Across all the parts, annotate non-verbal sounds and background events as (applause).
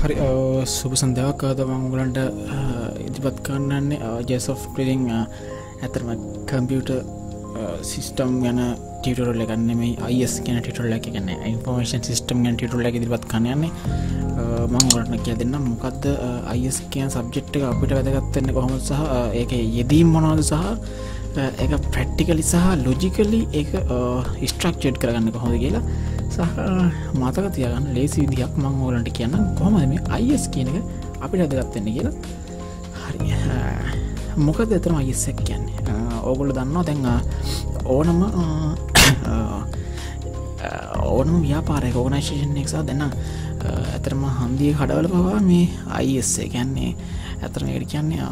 හරි සුප සන්ධයක් දමංගලන්ට ඉදිපත් කරන්නන්නේ ජෙසෝ් ටිලිං ඇතරම computer system ගැන ටිටරල ගන්න මේ අයිස් ගැන ටිටරල එක ගන්න ඉන්ෆර්මේෂන් සිිටම් ගැන ටිටරල ඉදිපත් කනයන්නේ මංගලටන කිය දෙන්න මොකක්ද අයිස් කියන සබ්ජෙට් එක අපිට වැදගත්තන්න කොහොම සහ ඒක යෙදීම් මොනාද සහ එක ප්‍රට්ටිකලි සහ ලොජිකලි එක ස්ට්‍රක්චඩ් කරගන්න කොහොද කියලා. සහ මතක තියගන්න ලේසි විදිහක් මං ඕලන්ට කියන්න කොහමද මේ අයිස් කියන එක අපිට අදගත්තන්න කියලා? හරි. මොක දෙතරම අයිස්සක් කියන්නේ? ඕගොල දන්නවා දැන් ඕනම ඕනම ව්‍යාපාරය ඕගනයිශේෂන් එක්සා දෙන්න ඇතරම හන්දිය කඩවල පවා මේ අයිස්සේ ගැන්නේ ඇතරමකට කියන්නේ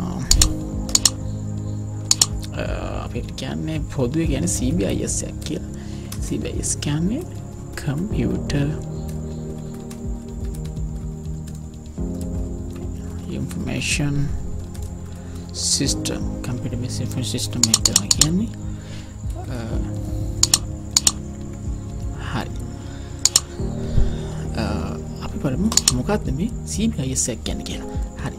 අපිට කියන්නේ පොදුව ගැන සීබ අයිස්සයක් කියලා. සිබස් කියන්නේ computer information system computer based information system එක තමයි කියන්නේ හරි අපි බලමු මොකක්ද මේ CBIS ගැන කියලා. හරි.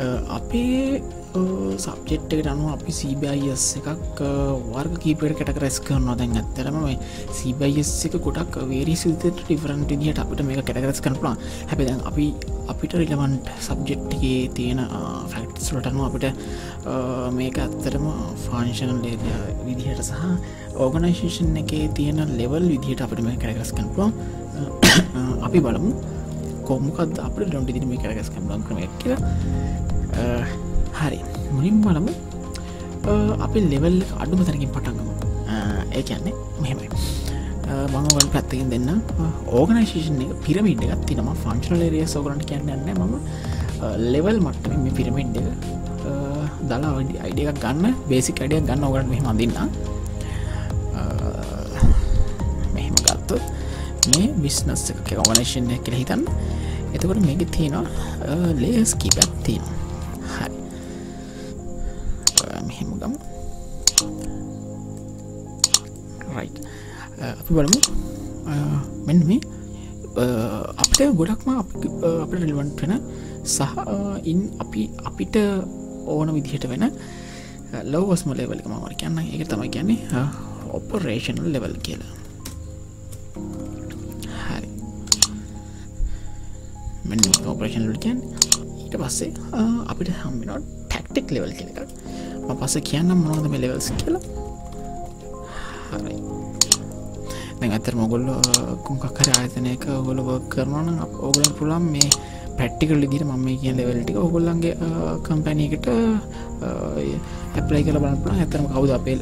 Uh, අපේ සබ්ජෙට්ට අනුව අපි සීබයිස් එකක් වර්ග කීපට කැට රැස් කරනවා දැන් ඇත්තරම මේ සීබයිස් එක ගොඩක් වේරි සිත ටිෆරන්ට දිහට අපිට මේ කැටරස් කරපලා හැබ දැන් අපි අපිට රිලවන්ට් සබ්ජෙට්ගේ තියෙන ෆැක්ටස්ලටනුව අපිට මේක ඇත්තරම ෆානිෂනල් විදිහට සහ ඕගනයිශේෂන් එකේ තියෙන ලෙවල් විදිහට අපිට මේ කැරගස් කනපුවා අපි බලමු. කොමකත් අපට ඩොන්ටි දින මේ කරගස් කම්ලන් ක්‍රම කියලා. හරි. මුලින් බලමු. අපි ලෙවල් අඩුම තැනකින් පටන්ගමු ඒ කියන්නේ? මෙහෙමයි. මංගවල් පැත්තකින් දෙන්න. ඕගනයිශේෂන් එක පිරමිඩ් එකත් තිනම ෆංශනල රේ සෝගරන්ට කියන්න න්න මම ලෙවල් මට්ට මේ පිරමිඩ් එක දලා වඩි අයිඩ එකක් ගන්න බේසික් අඩියක් ගන්න ඕගට මෙහම අඳන්න මෙහෙම ගත්තොත් මේ බිස්නස් එක ඕගනේෂන් එක කියල හිතන්න. එතකොට මේක තියෙනවා ලේස් කීපයක් තියෙනවා. මෙහෙම බලමු. මෙන්න මේ. අපට ගොඩක්ම අපට රිල්වන්ට වෙන සහ ඉන් අපි අපිට ඕන විදිහට වෙන ලෝවස්ම ලෙවල්ක මවර කියන්න එක තමයි කියන්නේ ඔපරේෂනල් ලෙවල් කියලා. හරි. මෙ ඔපරේෂන් කියන්න. ඊට පස්සේ අපිට හම්බිනොට ටැක්ටික් ලෙවල් කියලක පස කියන්න මොනවද මේ ලෙවල්ස් කියලා. හරි. දැ අතර මොගොල්ල කුම්කක් කර ආයතනයක ඔගොල වර්ක් කරනවන ඕගලන් පුළන් මේ පැට්ටිකල් ඉදිර මම කිය ලෙවල්ටික ඔගොල්ලන්ගේ කම්පැනීකට ඇපලයි කල බලපලා ඇතරම කවද අපේ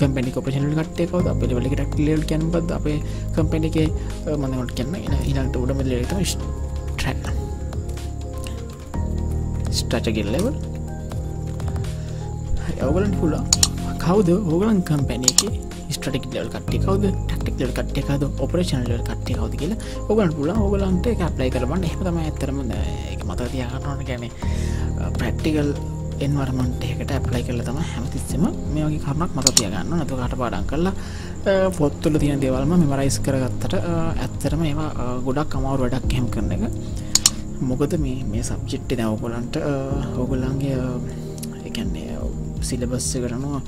ගම්පැනි කොපේෂන කටේ කවද? අපේ වලි ටක්ලල් කැන්බද අපේ කම්පැනි එක මඳකට කියන්න ඉනට උඩම ලේට ට්‍රක් ස්ටාචගෙල් ලෙවල් ඔගලන් පුලා කවද ඕගලන් කම්පැන එක? ස්ටටික් ලල් කටේ කවද? ටක්ටික් ලල් කටේ කද ඔපරේෂන් ලල් කටේ කවද කියලා ඔගලන් පුලා ඔගලන්ට අප්ලයි කරබන්න එහම තම ඇතරම එක මත තියාගන්නන ගැන ප්‍රක්ටිකල් එන්වර්මන්ට එකට ඇප්ලයි කරල තම හැමතිස්සම මේගේ කරනක් මත තියගන්න නතු කට පාඩන් කරලා පොත්තුල තියෙන දෙවල්ම මෙමරයිස් කරගත්තට ඇත්තරම ඒවා ගොඩක් අමාරු වැඩක් හෙම කරන එක. මොකද මේ මේ සබ්ජෙට්ටි දැවගොලන්ට ඔගොල්ලන්ගේ එකන්නේ සිලබස්ස කරනවා.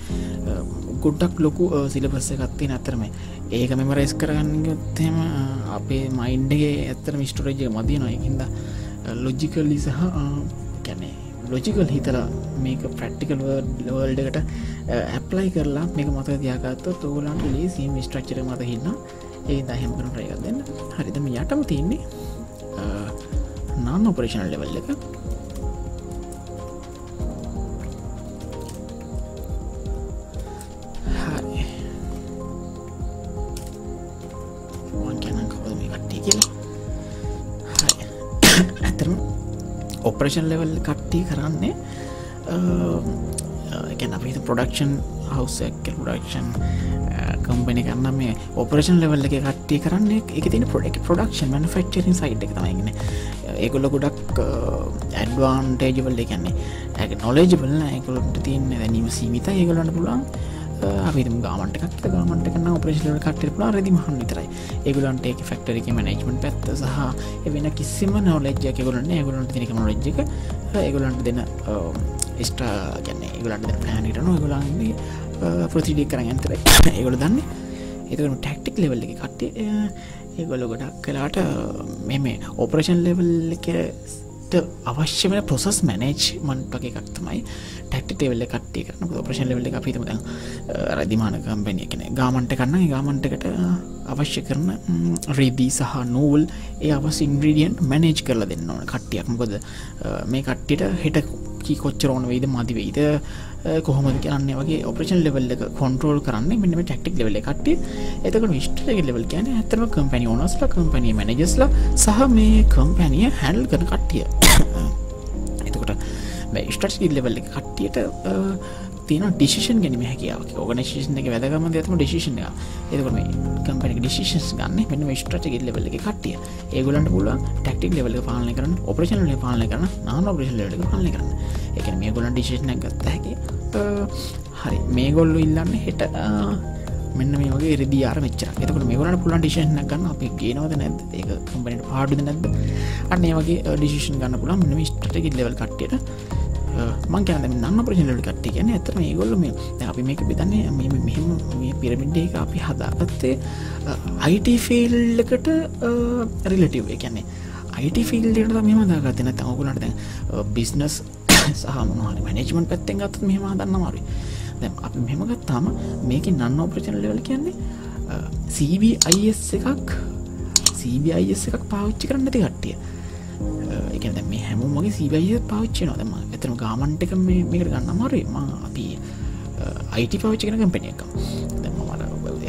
ගොඩ්ඩක් ලොකු සිලබස්ස ගත්තේ නැතරම ඒක මෙම රෙස් කරගන්නගත්තම අපේ මයින්ඩගේ ඇත්තර මිස්ටරජය මදිය නොයකින්ද ලොජිකල්ලි සහ කැනේ ලොජිකල් හිතලා මේක ප්‍රක්ටිකල් ලවල්ඩකට ඇප්ලයි කරලා මේක මත දයාගත්ත තෝලන්ට ලේ මිස්ට්‍රක්චර මත හින්න ඒ දහෙම කරන ප්‍රයගත්දන්න හරිතම යටම තියන්නේ නාන් ඔපරේෂනල් ලෙවල් එක. ඔපරේෂන් ලෙවල් කට්ටි කරන්නේ. ගැන අප පොඩක්ෂන් හවසක් පොඩක්ෂන් කම්පනි කරන්න මේ ඔපරේෂන් ලෙවල් එක කට්ටි කරන්නේ එක තින පොඩක් පොඩක්ෂන් මනිෆක්චරින් සයිට් එක තමයිගෙන ඒගොල්ල ගොඩක් ඇඩ්වාන්ටේජවල් එකන්නේ ඇ නොලේජබල ඇකොලට තියන්න දැනීම සීමිත ඒගොලන්න පුළන් අපි ගාමට එකක් ගමට කන්න ඔපරේශල කට්ට පුලා රදි මහන් විතරයි. ඒගුලන්ට ඒක ෆක්ටරක මනජමට පැත්ත සහ එවෙන කිසිම නවලජ්ජ කෙගුලන්න ඒගුලන්ට තිනක නොලජ්ජක ඒගුලන්ට දෙන ස්ටා ගැන්න ඒගුලන්ට පෑනිටන ගුලන්ගේ ප්‍රතිඩි කරන්න ඇතර ඒගොල දන්න. එතකම ටැක්ටික් ලෙවල්ල එක කට්ටේ ඒගොල ගොඩක් කලාට මෙම ඔපරේෂන් ලෙවල් එක අවශ්‍යම පොසස් මැනේජ්මන්ට් වගේ එකක් තමයි. ටක්ට වෙල්ල කට්ටේ කරන ප්‍රශන් ලෙවල්ල එක පිතම රදිමාන කම්පැනිය කෙන ගාමන්ට කන්න ගාමන්ටකට අවශ්‍ය කරන රේදී සහ නූල් ඒ අවස් ඉන්ග්‍රීඩියන්ට මැනේජ් කරල දෙන්න ඕන කට්ටියක්. මොකද මේ කට්ටිට හෙට කොච්චරෝන වෙයිද මදි වෙයිද කොහොමද කියන්න වගේ ඔපරේෂන් ලෙවල් එක කොන්ට්‍රෝල් කරන්න. මෙම ටක්ටික් ලෙවල කට්ටේ එතක විස්ටක ලෙවල් කියන ඇතම කම්පැනි ඕනස්ල කම්පැනි මනජස්ල සහ මේ කම්පැනිය හැල් කන කට්ටිය. (coughs) එතකොට ස්ටට් ලෙවල් එක කට්ටියට තින ඩිසිෂන් ගැනීම හැකියාව ඕගනශේෂන එක වැදගම ඇතම ඩිසිෂන එතකට මේ කම්පනි ඩිසිෂස් ගන්න මෙන්න ස්ට්‍රට ලෙවල එක කටිය ඒගලන්ට පුල ටක්ටික් ලෙවල පාලන කරන ඔපරේෂන පාලන කරන නාන ඔපරේෂන් ලට පාලන කරන්න. එක මේ ගොලන් ඩිසිෂන ගත්ත හැකි හරි. මේ ගොල්ලු ඉල්ලන්න හෙට මෙන්න මේ වගේ රදි ආර මෙච්ච එතකට මේ වලට පුලන් ඩිෂන් ගන්න. අපි ගේනවද නැද ඒ කම්පනට පාඩුද නැද අන්නේ වගේ ඩිසිෂන් ගන්න පුළන් මෙම ස්ටටක ලෙවල් කට්ටියට. මං ගැන නන්න ප්‍රශලට කට්ටි ගැන ඇතම ඒගොල්ල මේ අපි මේක බිතන්නේ මෙම මෙහෙම මේ පිරමිඩ්ඩේ එක අපි හදාගත්තේ අයිට ෆිල්ලකට රිලටව් කියන්නේ. අයිට ෆිල්ලට මෙම දාගත්තන තවකුලට දැන් බිස්නස් සහමනහන මනජමන් පැත්තෙන් ගත් මෙහම දන්න මාරුයි දැම් අපි මෙමගත්තාම මේක නන්න ඔප්‍රචන ලෙවල කියන්නේ CBIS එකක් CBIS එකක් පාවිච්චි කරන්න ඇති කට්ටිය. එක මේ හැමෝමගේ සීබයිය පාවිච්චය නොදම ඇතම ගාමන්ට එක මේකට ගන්න අමාරුම අපි අයිට පාවිච්චි කන කම්පෙන එක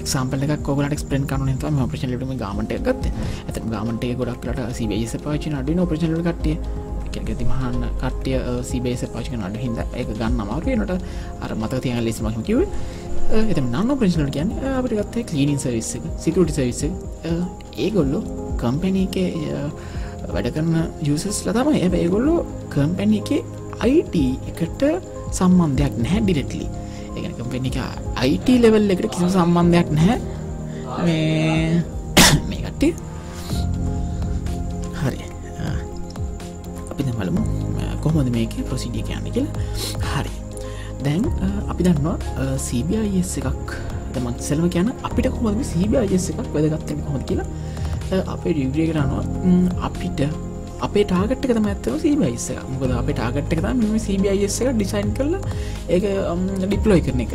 එක්සාම්පල කොගලට ස්පෙන් කන ම ප්‍රශන ලටම ගාමට ගත් ඇත ගාමට ගොඩක්ලට සීබේස පාචි අඩින ප්‍රශන කට්ටිය. ගැති මහන්න කට්ටිය සීබේස පාචික අඩ හිද එක ගන්න අමාරුවනට අර මත තියන ලෙස්මක් කිව එත නන්න ප්‍රශනට කියන්න අපට ගත්තේ කලීනින් සවිස්ස සිකටි සවිස්ස ඒගොල්ලො කම්පැනීක වැඩ කරන යසස් ලතම එ ඒගොල්ලෝ කම්පැනි එක අයිට එකට සම්බන්ධයක් නැහැ ඩිරෙටලි එක කම්පැනි එක අයිට ලෙවල් එකට කිසි සම්බන්ධයක් නැහැ. මේ (coughs) මේකට්ටි හරි. අපි බලමු. කොහොමද මේක ප්‍රසිඩිය කියන්න කියලා. හරි. දැන් අපි දන්නවා සීබියස් එකක්. දමත් සෙල්ම කියන අපිට කොහොම සීබියස් එකක් වැදගත්තම කොහොද කියලා. අපේ ඩිග්‍රිය කරනවා අපිට අපේ ටාගට් එක තම ඇත්තව සීබයිස මොකද අපේ ටාගට් එක මෙම සීබයිස් එක ඩිසයින් කරල ඒ ඩිප්ලෝයි කරන එක.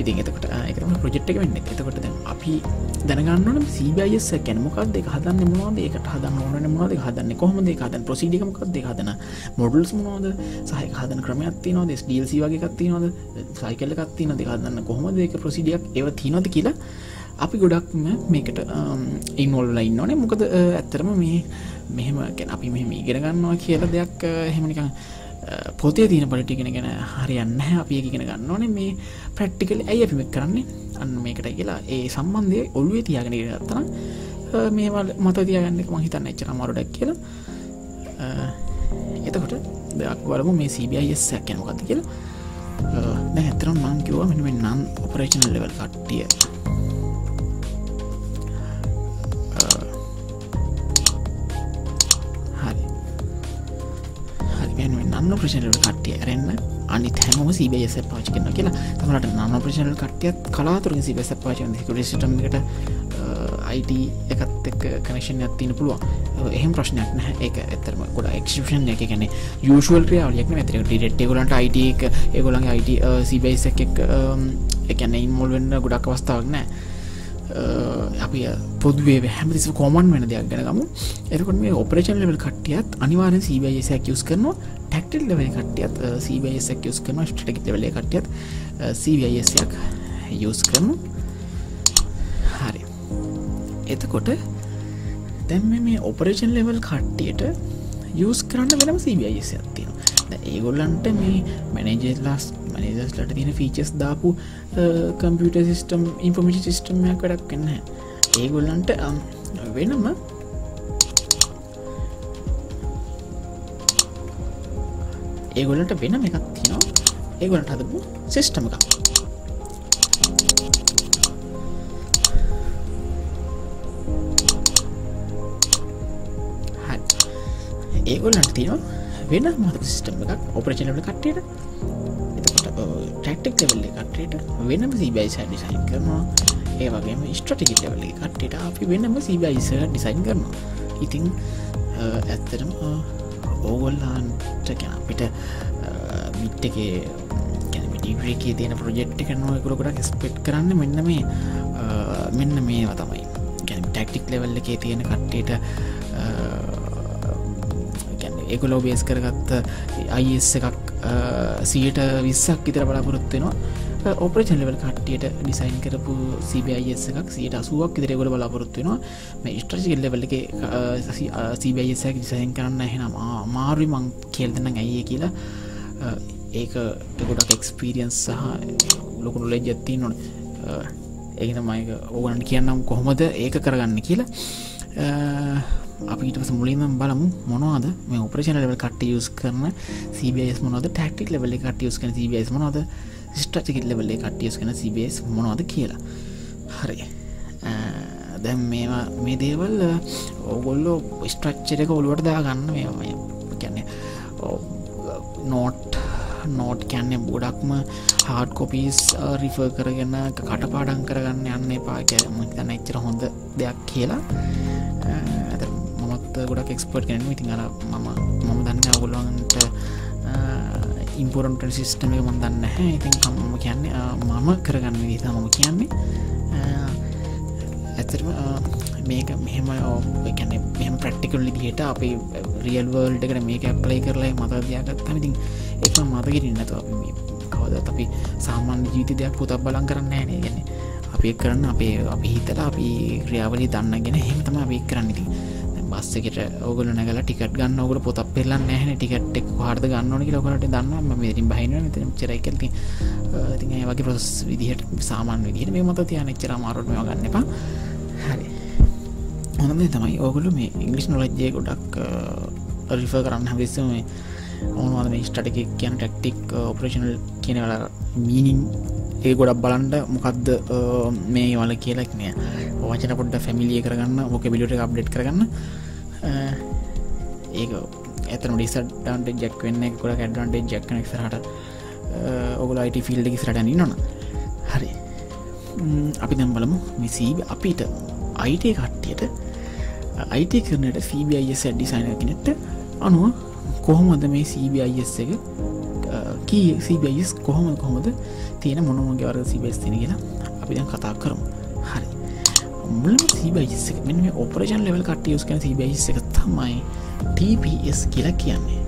ඉතින් එතකට එකම ප්‍රජෙට් එක වෙන්න. එතකොට දැන් අපි දැනගන්නන සීබයිස් කැනමොකක් දෙක හදන්න මොවාද ඒකට හදන්න ඕන මොද හදන්න කොහොමද? හදන් ප්‍රසිඩිකමක් දෙ හදන මොඩල්ස් මොනෝද සහය හදන ක්‍රමයක් තිනොද ඩල්සි වගේ කත්ති නොද සයිකල්ල කත්ති නොද හදන්න කොහොමද? එක ප්‍රසිඩියක් ඒව තිනොද කියලා අපි ගොඩක්ම මේකට ඉන්නොල්ල ඉන්න ඕනේ මොකද ඇත්තරම මේ මෙහෙම ගැන අපි මෙහෙම ඉගෙන ගන්නවා කියලා දෙයක් හෙමනිකං පොතේ තියන පලිටිගෙන ගැන හරියන්න අපි ඉගෙන ගන්න ඕනේ මේ ප්‍රක්ටිකල් ඇයි අපිමක් කරන්නේ? අන්න මේකට කියලා. ඒ සම්බන්ධය ඔල්ුවේ තියාගෙන ගත්තන මේවල් මත තියගන්න මහිතන්න එච්චර මරුඩක් කියලා. එතකොට දෙයක් වලම මේ සබයිස් සැක්කනමකක්ද කියලා. දැ ඇතරම් මං කිව්වා මෙ නම් ඔපරේෂනල් ලෙවල් කට්ටිය. නන්න ප්‍රශනල කට්ටිය ඇරෙන්න්න අනිත් හැම සීබේස පාචි කන්න කියලා. තමට නම ප්‍රශනල් කට්ටියත් කලාතුරෙන් සිබෙස පාචන කුට සිටම්කට අයිට එකත් එක් කනේෂන් ඇත්තින පුළුවන්. එහම ප්‍රශ්නයක් නෑ ඒක ඇතරම ගොඩ එක්ෂපෂන් එක ගැන යුෂුවල් ක්‍රියාවලියක් ඇතර ඩිරෙට් ගොලන්ට අයිට එක ඒගොලන් අයිට සිබේස එක එකැන ඉන්මොල් වෙන්න ගොඩක් අවස්ථාවක් නෑ අපි පොදුවේ හැමතිස කොමන් වෙන දෙයක් ගැනගමු එතකොට මේ ඔපරේෂන් ලෙවල් කටියත් අනිවාරෙන් සීබයිසක් යස් කරනවා. ටක්ටල් ලෙවල් කටියත් සීබයිසක් යස් කරන ටක් ලෙවල කටියත් සීවයිසයක් යස් කරනු හරි. එතකොට දැම්ම මේ ඔපරේෂන් ලෙවල් කට්ටියට යස් කරන්න වෙනම සීබයිසයක් තියෙන ඒගොල්ලන්ට මේ මැනජෙල්ලාස් මනේදස්ලට තියෙන ෆීචස් දාපු කම්පියුට සිිස්ටම් ඉන්ෆර්මිෂි සිිස්ටම්යක් වැඩක් කන්න ඒගොල්ලන්ට වෙනම ඒගොලට වෙන එකක් තියෙනවා. ඒගොලට හදපු සිිස්ටම එකක්. ඒගොල්ලන්ට තියෙන වෙන මත සිිටම එකක් ඔපරචනල කට්ටයට. එතකොට ටක්ටෙක් ලෙවල්ල කට්ටට වෙනම සීබයිස ඩිසයින් කරනවා. ඒ වගේම ස්ට්‍රටිකි ලෙවල්ල කට්ටට අපි වෙනම සීබයිස ඩිසයින් කරනවා. ඉතිං ඇත්තරම ඕගොල්ලාන්ට ගැන අපිට මිට් එක ඩිග්‍රේකේ තියෙන ප්‍රජෙට් එක නොයකුල ගොඩක් ස්පෙට් කරන්න මෙන්න මේ මෙන්න මේවා තමයි. ගැන ටක්ටික් ලෙවල්ල එකේ තියෙන කට්ටේට ඒගොලෝ බේස් කරගත්ත අයිස් එකක් සියට විස්සක් ඉතර බලාපොරොත්වෙනවා ඔපරේෂන් ලෙවල් කට්ටියට ඩිසයින් කරපු සිබයිස් එකක් සියට අසුවක් ඉදිරගොල බලාපොරොත්වෙනවා මේ ස්ට්‍රසිකල් ලෙවල්ල එක සිබයිසක් ඩිසයින් කරන්න එහෙනම් මාරුයි මං කෙල්දන්න ඇයිය කියලා. ඒක ගොඩක් එක්ස්පීරියන්ස් සහ ලොකුණු ලෙජ් ඇත්ති නොන ඒන මයක ඕගනට කියන්නම් කොහොමද ඒක කරගන්න කියලා. අපිට මුලින්ම බලමු මොනවාද මේ ඔපරේෂන ලෙවල් කට යස් කරන CBS මොනද ටක්ටික් ලෙවල කට යස් කන CBS මොනද ස්ටටික ලෙවල්ල කට යස් කන CBS මොනවද කියලා. හරි. දැම් මේවා මේ දේවල් ඕගොල්ලෝ ස්ට්‍රච්චර එක ඔළුවට දා ගන්න මේ කැන්නේ නෝට් නෝට් කැන්නේ ගොඩක්ම හාඩ කොපිස් රිෆ කරගෙන කටපාඩන් කරගන්න යන්න එපා. කැම තන එච්චර හොඳ දෙයක් කියලා. මමත් ගොඩක් එක්ස්පර්ට් ගැන ඉතින් අර මම මම දන්න අවගුලන්ට ඉම්පරන්ට සිිස්ටම එක මන් දන්න හැ ඉතින් මම කියන්නේ මම කරගන්න විදිතා මම කියන්නේ. ඇතරම මේක මෙහෙම කැන මෙම ප්‍රක්ටිකල් දිහට අපි රියල් වර්ල්ඩකට මේක ඇප්ලයි කරලා මත දයාගත්තම ඉතින් එක මතකිරන්නතු අපි කවද අපි සාමාන්‍ය ජීවිත දෙයක් පුතක් බලන් කරන්න ෑනේ. ගැන අපි කරන්න අපේ අපි හිතල අපි ක්‍රියාවලි දන්නගෙන හෙමතම අපි කරන්න. ඉතින් බස්සකට ඔගල නැගල ටිකට ගන්න ඔගල පොතක් පෙල්ලන්න නැහන ටිකට් එක් හරද ගන්නනක ලොකට දන්න මේරින් බහින චරයිකල්ති ති වගේ ප්‍රොස් විදිහට සාමාන් විදිහට මේ මත තියන එච්චර මාරුත්ම ගන්න එපා. හරි. හොඳම තමයි ඕගුලු මේ ඉංගලිස් නොලජ්ජය ගොඩක් රිෆ කරන්න හැවිස්සම මේ ඕනවාද මේ ස්ටටික කියන ටක්ටික් ඔපරේෂනල් කියනවල මීනින් ඒ ගොඩක් බලන්ට මොකක්ද මේ වල කියලක් නෑ. වචන පොඩ්ඩ ෆැමිලිය කරගන්න ඕක බිලිට අප්ඩේට් කරගන්න. ඒක ඇතන ඩිසටන්ට ජැක් වෙන්න ගොඩ ඇඩන්ට ජැක්න සරට ඔගල අයිට ෆිල්ඩ සරටන නොන හරි. අපි දැම් බලමු. මෙසීබ අපිට අයිට කට්ටියට අයිට කරනට සීබයිස් ඩිසයින කෙනෙට අනුව කොහොමද මේ සීබයිස් එක කී සීබයිස් කොහොම කොහොමද තියෙන මොනමගේ වර සිබස් තින කියලා අපි දැන් කතා කරමු. හරි. මුල සීබයිස් එක මෙ මේ ඔපරේෂන් ලෙවල් කට යස් කන සීබයිස් එක තමයි TPS කියලා කියන්නේ.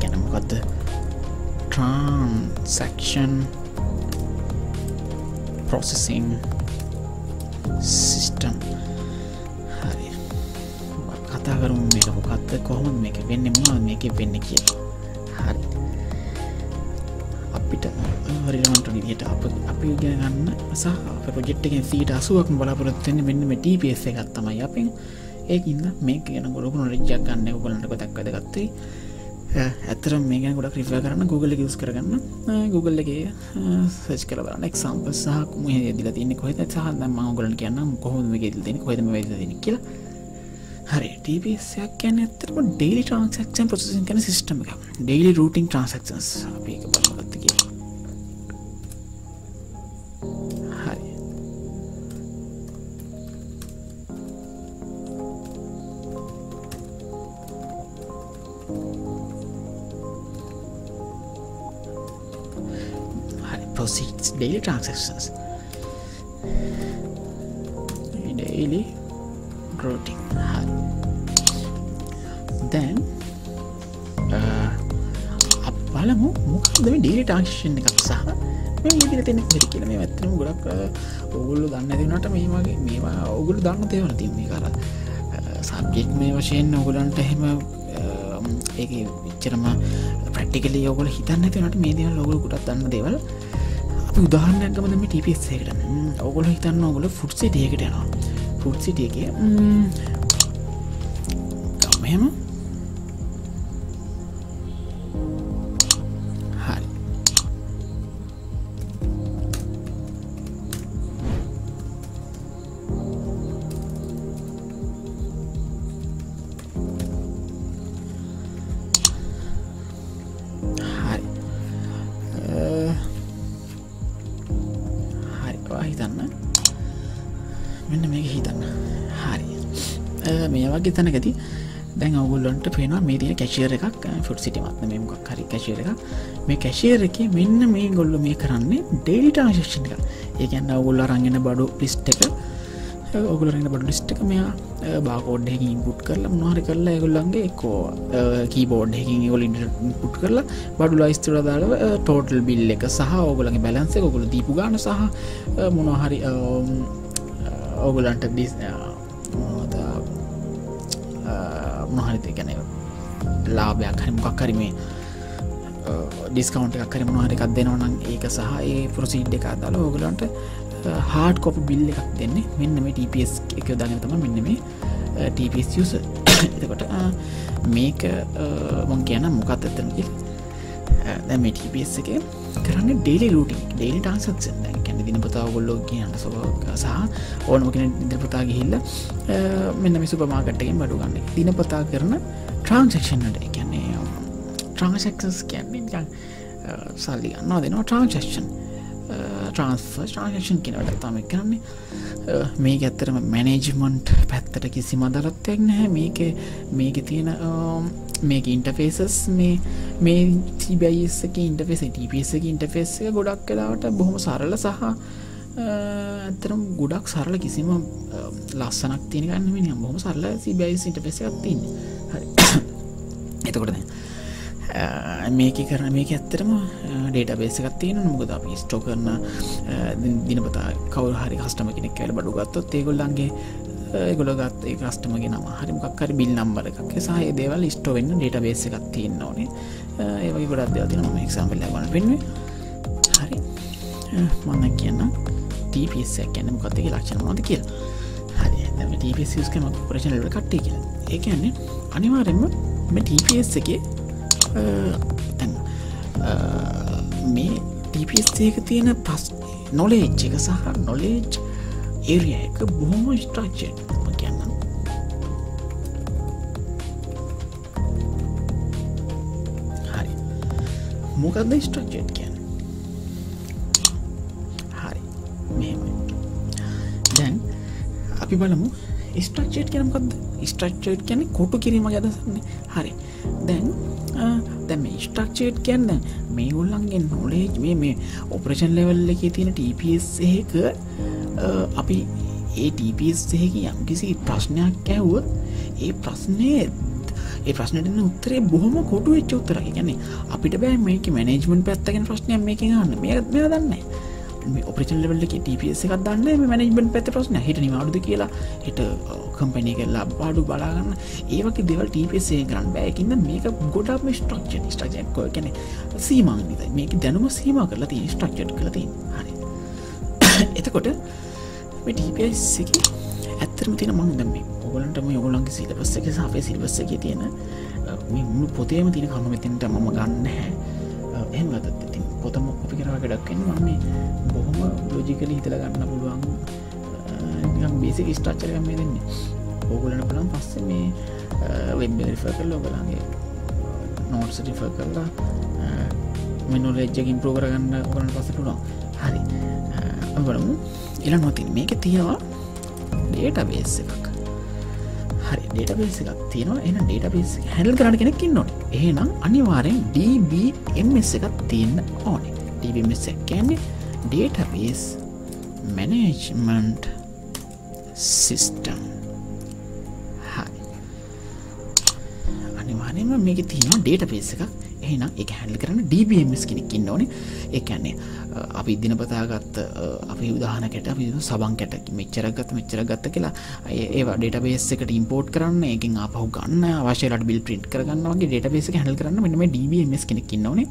ගැනමකක්ද ට්‍රන්සක්ෂන් processing සිිස්ටම් හරි කතා කරු මේක මොකක්ද? කොහොම මේක වෙන්න? මො මේක වෙන්න කිය හරි. අපිට වරිලමට විදිට අප අපි ගන්න සහ ප්‍රජෙට්ක සීට අසුවක් බලාපොරත්වන්න මෙන්න මේ ටපස් එකත්තමයි අපෙන්. ඒකන්න මේක ගැන ගොලපු රජ්ජක් ගන්න ගොලට දක්වද ගත්තේ ඇතර මේ ගොඩ ක්‍රිප කරන්න Google යස් කරගන්න. Google එකගේ සච් කර එක්සම්ප සහ මුහ දිල තින්න කොහෙත සහන්න මගලන් කියන්න කොහොම ගෙල් තින කොහෙම වෙද දෙන කියලා. හරි ටපසයක් කියන ඇතරම ඩේලි ට්‍රන්ක්ෂන් ප්‍රසසින් කන සිස්ටම එක ඩේලි රටින් ට්‍රන්සක්ෂන්ස් අපි බලගත්ත කිය හරි. proceeds. Daily transactions. daily මොකද ඩේලි ටාක්ෂන් එකක් සහ මේ ඉදිරි තියෙන මෙරි කියල මේ ඇත්තම ගොඩක් ඔගුල්ලු දන්න දෙනට මේ වගේ මේවා ඔගුලු දන්න තේවන තින්නේ කර සබ්ජෙක් මේ වශයෙන් ඔගුලන්ට එහෙම ඒ විච්චරම ප්‍රටිකල යෝගල හිතන්න තිනට මේ දෙන ලොගල ගොඩත් දන්න දෙවල්. අපි උදාහරණයක් ගමදම ටිපස්සේකට ඔගොල හිතන්න ඔගොල ෆුට්සිටියකට යනවා. ෆුට්සිටියගේ මෙහෙම වගේ තැනකති දැන් ඔගුල්ලන්ට පේනවා මේ තියෙන කැශියර එකක් ෆුට් සිටිමත්න මේ මොකක් හරි කැශියර එක මේ කැශියර එක මෙන්න මේ ගොල්ල මේ කරන්නේ ඩේලි ට්‍රන්ශක්ෂණ එක ඒකන්න ඔගුල්ල රංගෙන බඩු ලිස්ට එක. ඔගුලරන්න බඩු ලිස්ට එක මෙයා බාකෝඩ්හකින් පුට් කරලා මොහරි කරලා ගොල්ලන්ගේ එක්කෝ කීබෝඩ්හකින් ගොල පුට් කරලා බඩු ලයිස්තුර දාලව ටෝටල් බිල් එක සහ ඔගුලගේ බැලන්ස ඔගුල දීපු ගාන සහ මොනහරි ඔගුලන්ට ඩිස් මොහරිත ගැන ලාභයක් හරි මොකක් හරි මේ ඩිස්කවන්ට එකක් කර මොහරිකක් දෙනවනම් ඒක සහ ඒ ප්‍රසිීඩ් එක අදාල ඕගලන්ට හාඩ කොප බිල් එකක් දෙන්නේ. මෙන්න මේ TPS එක දගෙන තම මෙන්න මේ TPS යස එතකොට මේක මොන් කියන මොකත් ඇතනක දැ මේ TPS එක කරන්න ඩේලි ලූටි ඩේලි ටන්සක්ෂන් කැන දිනපතා ගොල්ලෝ කියන්න සො සහ ඕනම කෙන දිනපතා ගිහිල්ල මෙන්න මේ සුපමාකට්ටකින් බඩු ගන්න. දිනපතා කරන ට්‍රන්සක්ෂන්ට එකන්නේ ට්‍රන්සක්ස් කියන්නේ සල්ලි ගන්නවා දෙනවා ට්‍රන්සක්ෂන් ට්‍රන්ස් ට්‍රන්සක්ෂන් කෙනට තම කරන්නේ මේ ඇත්තරම මැනේජමන්ට් පැත්තට කිසි මදරත්වයක් නැහැ. මේක මේක තියෙන මේක ඉන්ටෆේසස් මේ මේ තිබයිස්සක ඉන්ටෆෙස ටපසක ඉන්ටෆෙස් එක ගොඩක් කලාවට බොහොම සරල සහ ඇතරම් ගොඩක් සරල කිසිම ලස්සනක් තියෙන ගන්න බොහම සරල සිබයිස් ඉන්ටෆෙස තින්න හරි. එතකොට මේක කරන මේක ඇත්තරම ඩේට බේසකත් තියෙන නොමුකද අපි ස්ටෝ කරන දිනපතා කවු හරි කස්ටම කෙනෙක් ඇල බඩු ගත්තොත් ඒගොල්ලන්ගේ ගොල ගත් ඒ කස්ටමගේ නම හරි මොක්කර බිල් නම්බර එකක්. සහ දේවල් ස්ටෝ වෙන්න ඩේට බේස එකක් තියන්න ඕනේ. ඒවගේ ගොඩක් දෙවතින ම එක්සම්පල් ලබන පෙන්වේ හරි. මන්න කියන්න ටපස් කියන්න මොකත්තගේ ලක්ෂණ මොද කියල. හරි. ටපස්කම පරේෂනල කට්ටේ කියල. ඒකන්නේ අනිවාරෙන්ම මේ ටපස් එකේ මේ ටපස් එක තියෙන පස් නොලේජ් එක සහ නොලේජ් ඒරිය එක බොහොම ස්ට්‍රක්ෂන් කියන්න හරි මොකක්ද ස්ට්‍රක්ෂට් කියන්න හරි මෙම දැන් අපි බලමු ස්ට්‍රක්ෂේට් කියනමකක්ද ස්ට්‍රක්ෂේට් කියන කොටු කිරීම ගැදසන්නේ හරි දැන් දැම ස්ට්‍රක්ෂේට් කියන්න මේ උල්ලන්ගේ නොලේජ් මේ මේ ඔපරේෂන් ලෙවල් එක තියෙන TPS එක අපි ඒ ටපස්හක යම් කිසි ප්‍රශ්නයක් ඇවුවොත් ඒ ප්‍රශ්නය ඒ ප්‍රශ්නටන උත්තරේ බොහොම කොටු වෙච්ච උත්තර ගැන්නේ අපිට බෑ මේක මනජමෙන්ට පැත්තගෙන ප්‍රශ්නය මේක ගන්න මේ මේ දන්න ඔපරචන් ලෙවල්ල ටපස එකක් දන්න මනජමෙන්ට පැත ප්‍රශ්න හිට නිවාඩුද කියලා? හිට කම්පනය කරලා බාඩු බලාගන්න. ඒවක දෙවල් ටපසේ කරන්න බෑකින්න මේක ගොඩක් ස්ට්‍රක්ෂ ස්ට්‍රජක්කෝ කැන සීමානිත මේක දැනුම සීම කරලා ති ස්ට්‍රක්ෂට් කලති හරි. (coughs) එතකොට ටපසක ඇත්තරම තින මං දම ඔගලන්ටම ඔගොලන්ගේ සිලබස්ස එක සාපය සිල්බස්ස එක තියෙන මුළු පොතේම තින කම මෙතනට මම ගන්න හැ. එහම ගතත් ති පොතම අපි කරවා ගඩක්ෙන් මන්නේ බොහොම ලෝජිකල හිතල ගන්න පුළුවන් බේසික ස්ටාච්චරකම මේ දෙන්නේ. ඕගලන පලම් පස්ස මේ වෙබ් රිෆ කරල ඔගලන්ගේ නෝට්ස රිෆ කරලා මෙනු ලෙජ්ජකින් ප්‍රෝගරගන්න ඔගලන් පස පුළුවන්. හරි. බලමු. එල නොතින් මේක තියෙනවා ඩේට බේස් එකක්. හරි. ඩේට බේස් එකක් තියෙනවා. එන ඩේට බේස් හැල් කරන කෙනෙක් නොට ඒනම් අනිවාරෙන් DBMS එකක් තියන්න ඕනේ. DBMS කැන්නේ ඩේට බේස් මැනේජ්මන්ට් සිිස්ටම් අනිවාරෙන්ම මේක තියෙන ඩේට බේස් එකක්. එහනම් එක හැල් කරන DBMS කෙනෙක්කින්න ඕනේ. එකන්නේ අපි දිනපතාගත්ත අපි උදාහනකට අපි සබන් කැට. මෙච්චරගත් මෙච්චර ගත්ත කියලා. ඒවා ඩේටබේස් එකට ඉම්පෝට් කරන්න එකින් අපහු ගන්න අවශයට බිල් ප්‍රින්ට් කරගන්නගේ ඩේටබේස් හැල් කරන්න මෙම DBMS කෙනෙක්කින්න ඕනේ.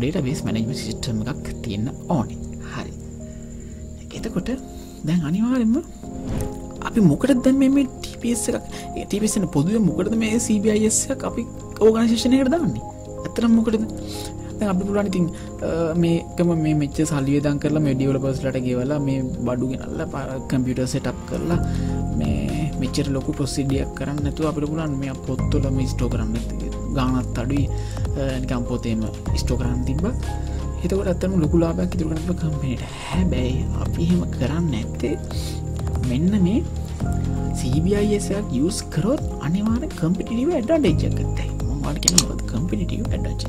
ඩේටබේස් මැනජම සිිටම එකක් තියෙන්න ඕනේ. හරි. එතකොට දැන් අනිවාරෙන්ම අපි මොකට දැන් මේ ටපස් එකක් ඒටපසන පොදුව මොකටද මේ සBISක් අපි ඕගනශේෂණයට දාන්නේ? ඇතරම් මොකටද? අපි පුරාණ ඉතින් මේකම මේ මෙච්ච සල්ලියදන් කරලා මෙඩියවල පස්ලට ගෙවලා මේ බඩු ගෙනල්ල කම්පියුට සටප් කරලා මේ මෙච්චර ලොකු ප්‍රසිඩියක් කරන්න නැතු අපිට පුලන් මේ පොත්තුල මේ ස්ටෝ කරන්න. ගානත් අඩුයි. නිකම් පොතේම ස්ටෝ කරන්න තිබ්බ. එතකොට ඇත්තම ලොකුලාබයක් ඉතුරගනප කම්පනට හැබැයි අපි එහෙම කරන්න ඇත්තේ මෙන්න මේ සීබISක් යස් කරොත් අනිවාර කම්පිටිව ඇඩ ඩේජකත්තයි මට කෙන කම්පිටිව ඇඩච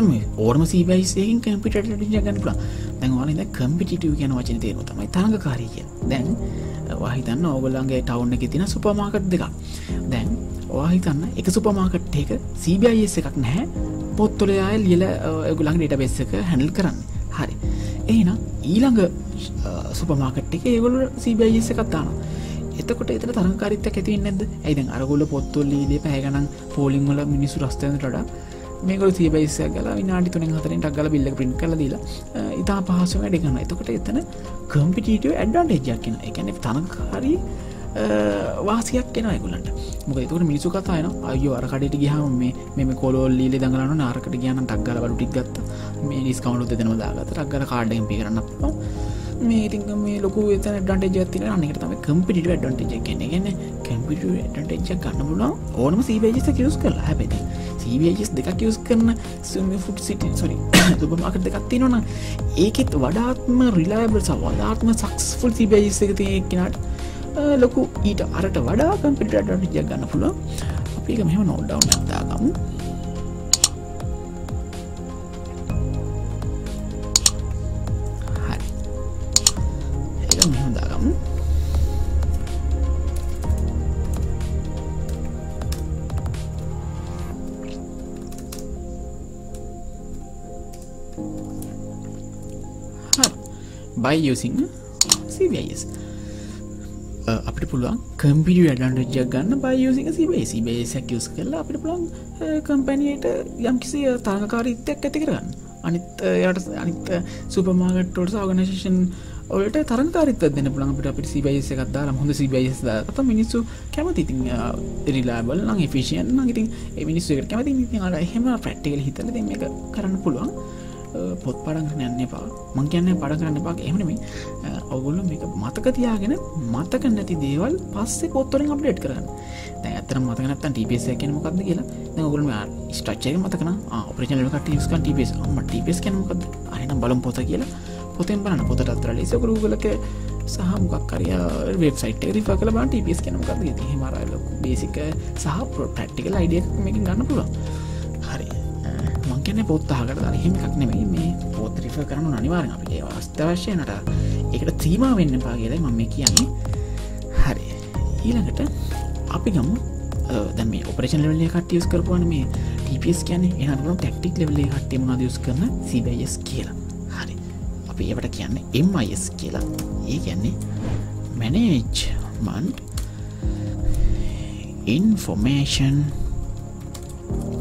ඇතරම ඕර්ම සීබයිසයකින් කම්පිට ජගන්න පුලා දැන් වාන කම්පිටිටව කියන වචන තේරු තමයි තරඟකාරී කිය. දැන් වාහිතන්න ඕගොල්ලන්ගේ ටවුන්න එක තින සුපමාකට් දෙක දැන් වාහිතන්න එක සුපමාකට් එක සීබයිස් එකක් නැහැ. පොත්තොල අය ලියල ගුලන් ඩට බෙස් එක හැනල් කරන්න. හරි. ඒනම් ඊළඟ සුපමාකට් එක ඒගොල සීබයිස් එකත්තාන එතකොට එතන තරංකාරිත්ත ඇතිවෙන්න නැද ඇයිද අරගොල පොත්තුල්ලීලේ පැයගනම් පෝලිංවල මිනිසු රස්තයනටඩා මේකල සීබයිසයක් ගලා විනාඩි තුනෙන් හතරෙන් ටක් ගල බිල්ල පින් කල දීලා ඉතා පහසු වැඩිගන්න එතකොට එතන කම්පිටීටව ඇඩ්ඩන්ට එජ්ජක් කියෙන එකන තනකාරී වාසියක් කෙන ගුලට මොක තුර මිනිසු කතායන අයෝ අරකඩට ගහම මේ මෙම කොලොල් ලීල දඟලන නාරකට ගයන ටක්ගල බඩු ටික් ගත්ත. මේ නිස්කවුණු දෙනම දාගත ටක්ගල කාඩයෙන් පි කරන්න මේ ඉතින් මේ ලොකු ඩට ජතින අනෙක තම කම්පිට ඩට කියන ගෙන කම්පිට ඩට ගන්න පුල ඕනම සීබේජස කියස් කරලා. හැපැති සීබස් දෙකක් යස් කරන සම ෆුට් සිට සොරි දුබමකට දෙකක්ති නොන ඒකෙත් වඩාත්ම රිලාබල් ස වඩාත්ම සක්ස්ෆුල් සීබේජස් එක තිය කෙනට ලොකු ඊට අරට වඩා කම්පිට ඩට ජ ගන්න පුල අපික මෙම නොඩ්ඩව් දාගමු. By using CVIS අපිට පුළුවන් කම්පිඩි වැඩන්ටජ ගන්න බයසික සිබේ සිබේසැක් යස් කරලා අපිට පුළන් කම්පැනියට යම් කිසි තාකාරීත්‍යයක් ඇති කරන්න අනිත් යට අනිත් සුපමාගට්ටෝට සාගනශේෂන් ඔලට තරකාරිත දෙන්න පුළන් අපිට අපිට සිබයිස එකක්දා හොඳ සිබයිස් ත මිනිස්සු කැමති ඉතින් රිලාබල් නම් ෆිසියන් ඉතින් මිනිස්සු කැමති අට එහෙම ප්‍රට්ටිකල හිතල දෙ එක කරන්න පුළුවන් පොත් පඩන් යන්න එපා. මං කියන්න පඩ කරන්න එපා එහමනම ඔගුල්ල මේක මතක තියාගෙන මතක නැති දේවල් පස්සේ පොත්තොරින් අප්ඩේට් කරන්න දැ ඇතර මතකනත් ටපස කියන මොකක්ද කියලා? ඔගුල ස්ටච්චය මතකන ඔපරේෂන කට ස්කන් ටපස් ම ටපස් කනමකද අයන බලම් පොත කියලා. පොතෙන් බලන්න. පොතට අතර ලෙස ගරුගලක සහ මොක්කරය වෙබ්සයිට රිෆ කල බට පස් කනමකද මර බේසික සහ ප්‍රට්ටිකල් අයිඩිය මේකින් ගන්න පුළුවන්. මංකන පොත්තාහකට දන හෙමිකක් නෙමයි. මේ පොත් රිෆ කරනු අනිවාරෙන් අපිගේ අස්තවශ්‍යයනට එකට තීමා වෙන්න පා කියලයි මම කියන්නේ. හරි. ඊළඟට අපි ගමු. දැම ඔපරේෂන් ලෙවල්ල කටයස් කරපුවන මේ ටපස් කියන එහම ටෙක්ටික් ලෙවල්ලේ කට්ටේ මනා දියස් කරන? සිබස් කියලා. හරි. අපි ඒවට කියන්න එම්යිස් කියලා. ඒ කියන්නේ මැනේජ්මන්් ඉන්ෆෝමේෂන්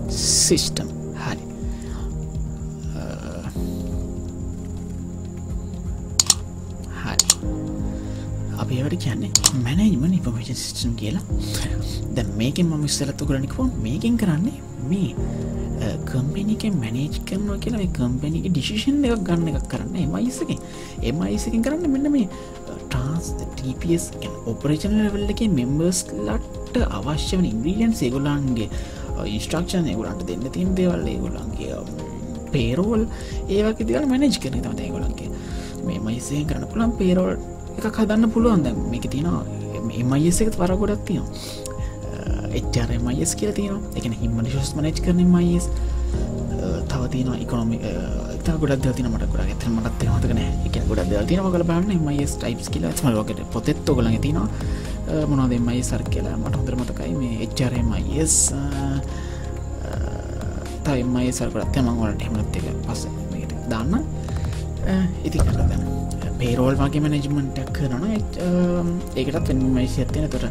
සිිස්ටම් අපේවට කියන්නේ මැනයිම ඉපමේෂන් සිස්ටම් කියලා. ද මේකෙන් මම ඉස්සලත්තු කරනිකව මේකින් කරන්නේ මේ කම්පනික මැනේජ් කරනවා කියලා කම්පනික ඩිසිෂන් එකක් ගන්න එකක් කරන්න එමයිසක එමයිසකින් කරන්න මෙන්න මේ ට්‍රන්ස් ටස් ඔපරේෂන් ලවල්ල එක මෙම්බර්ස් ලට්ට අවශ්‍යවන ඉන්ග්‍රීඩියන් සේගුලන්ගේ ඉස්ට්‍රක්ෂන් ඒගුලන්ට දෙන්න තින් දේවල් ඒගුලන්ගේ පේරෝල් ඒවක දිවල් මැනේජ් කරන තම ඒගොලන්ගේ මේ මයිසේ කරන පුළන් පේරෝල් එකක් හදන්න පුළුවන්. දැ මේක තියෙනවා එමයිස එකත් වර ගොඩක් තියෙනවා එච්චර මයිස් කියල තියෙන එකන හිම ශස් මනච් කරන මයිස් තව තින ඉකොනොමි ගොඩ තින මට ගොඩ ඇත මටත් මතකන එක ගොඩ තින කල බන්න මයිස් ටයිප් කියල. මලකට පොතෙත් ඔගල තින මොනද මයි සර් කියලා මට හොඳර මතකයි. මේ එච්චර මයිස් තයිමයි සරකරත් මංවලට හෙමනත් එක පස්ස දාන්න. ඉති කරදන්න පේරෝල් වගේ මනජමටක් කරන ඒකටත් වෙනමයිසි ඇත්තින තොට